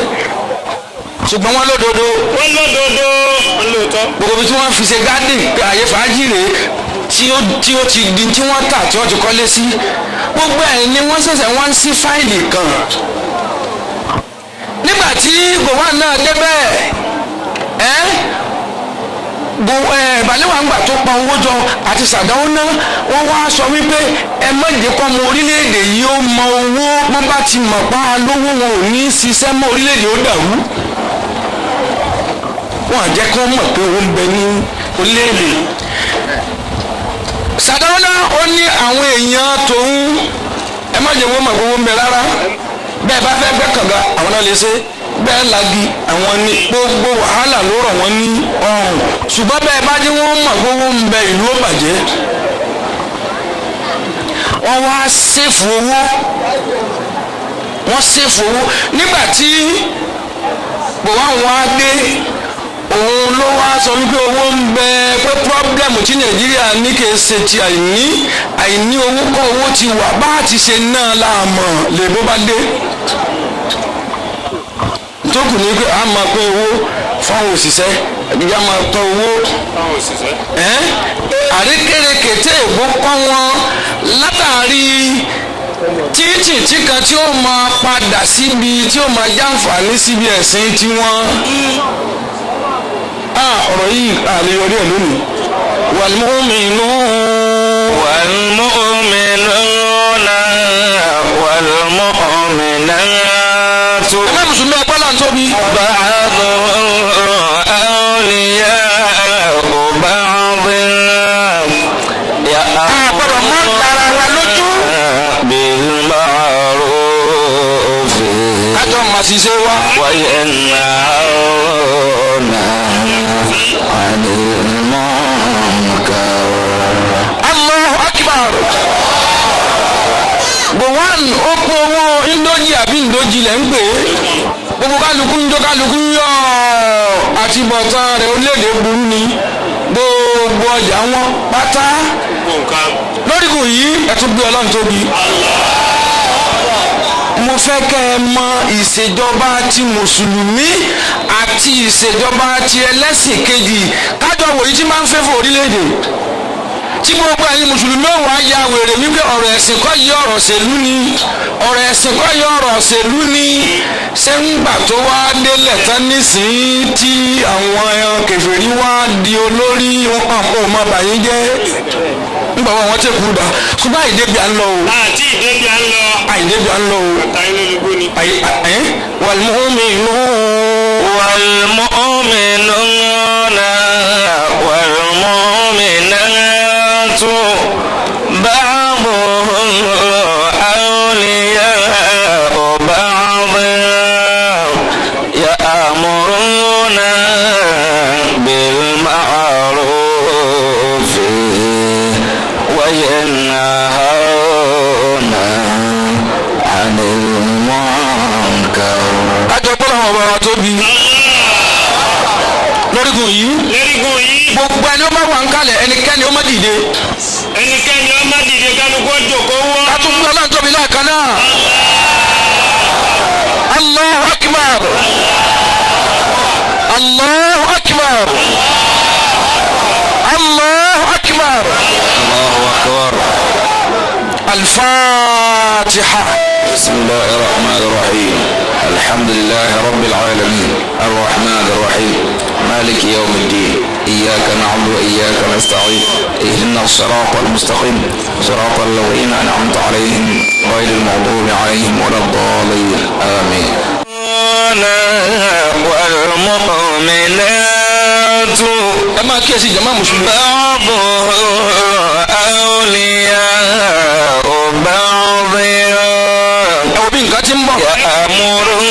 ṣùgbọ́n wọ́n lódodo. Wọ́n lódodo. Wọ́n lóòótọ́. gbogbo ibi tí wọ́n fi ṣe garden pé àyè fàájì rèé tí ó tí ó ti di tí wọ́n tà tí wọ́n ti kọ́lé sí. Gbogbo ẹ̀ ni wọ́n ṣẹ̀ṣẹ̀ wọ́n ń sí fáìlì kan nígbà tí gowon náà débẹ̀ ẹ́ balẹ̀wà ń gbà tó pa owó jọ àti sàdáwó náà wọ́n wá sọ wípé ẹ mọ̀jẹ̀ kọ́ ọmọ orílẹ̀-èdè yìí ó mọ owó. Wọ́n bá ti mọ̀ pa á lówó wọn ò ní ṣiṣẹ́ mọ́ orílẹ̀-èdè ó dàrú. Wọn wọ́n mọ̀ pé owó ń bẹ ní orílẹ̀-èdè. Sàdáwó náà ó ní àwọn èèyàn tòun ẹ mọ̀jẹ̀ wọ́n mọ̀ pé owó ń bẹ rárá bẹ́ẹ̀ bá fẹ́ gbẹ́ kànga àwọn náà lè ṣe. Bẹ́ẹ̀ lagi àwọn ní gbogbo wàhálà ló rọ̀ wọ́n ní ọrùn. Ṣùgbọ́n bẹ́ẹ̀ bá dé wọ́n mọ̀ gbogbo ń bẹ ìlú ó bàjẹ́ wọ́n wá ṣèfù owó. Wọ́n ṣèfù owó. Nígbà tí àwọn wá dé òun ló wá sọ wípé owó ń bẹ pé pírọ́blẹ́mù tí nàìjíríà ní kì í ṣe ti àìní. Àìní owó kọ́ owó ti wà. Bá a ti ṣe náà láàmọ̀ lè bó bá dé tó kù ní pé a máa pẹ́ owó fáwọn òṣìṣẹ́. Ìyá máa pẹ́ owó. Àríkèrèkè tẹ́ ègbó kọ́ wọn látàrí títìtì kan tí ó máa padà síbi tí ó máa jàǹfààní síbi ẹ̀sìn tiwọn. Ọ̀rọ̀ yìí àlè orí ẹ̀ lónìí. Wàlmúmínú wàlmúmínú náà wàlmúmínú náà ọlọ́run tóbi. bàbá àwòlíyá ọba ọbẹ̀ yà á gbọ́dọ̀ mọ́ tara wa lójú. bẹ́ẹ̀ máa rò ó fè. kájọ màá ṣiṣẹ́ wa. wáyé náà ó náà mọ́ ká. Allahu akbar bùwán ó pé owó indoji àbí indoji lẹ́ ń gbé kálukú yọ àti bọ̀tán rẹ̀ orílẹ̀-èdè burú ni gbogbo ọjà wọn pátá gbogbo nǹkan. lórígun yìí ẹ tún gbé ọlọ́run tóbi. mo fẹ́ kẹ́ ẹ mọ ìṣèjọba ti mùsùlùmí àti ìṣèjọba ti ẹlẹ́sìn kejì kájọ wòye tí máa ń fẹ́ fún orílẹ̀-èdè tí gbogbo ẹ̀yin mùsùlùmí ò wá ya wèrè wípé ọ̀rọ̀ ẹ̀sìn kọ́ yí ọ̀rọ̀ òṣèlú ni ọ̀rọ̀ ẹ̀sìn kọ́ yí ọ̀rọ̀ òṣèlú ni ṣé ń gbà tó wá délẹ̀ tán nísìnyí tí àwọn kèfèrí wá di olórí wọn pàpọ̀ ọmọ bàyí jẹ́ nígbà wọn wọn tẹ kú da ṣùgbọ́n àìdébi à ń lọ o. àti ìdébi à ń lọ. àìdébi à ń lọ o. àtàyè lólobó àyè wàlmùmí nù. wàlmùmí nù. الحمد لله رب العالمين. الرحمن الرحيم. مالك يوم الدين. إياك نعبد وإياك نستعين. اهدنا الصراط المستقيم. صراط الذين أنعمت عليهم غير المغضوب عليهم ولا الضالين. آمين. والمؤمنات. Máa kíyèsí jama mùsùlùmí. بعضهم أولياء. وأمره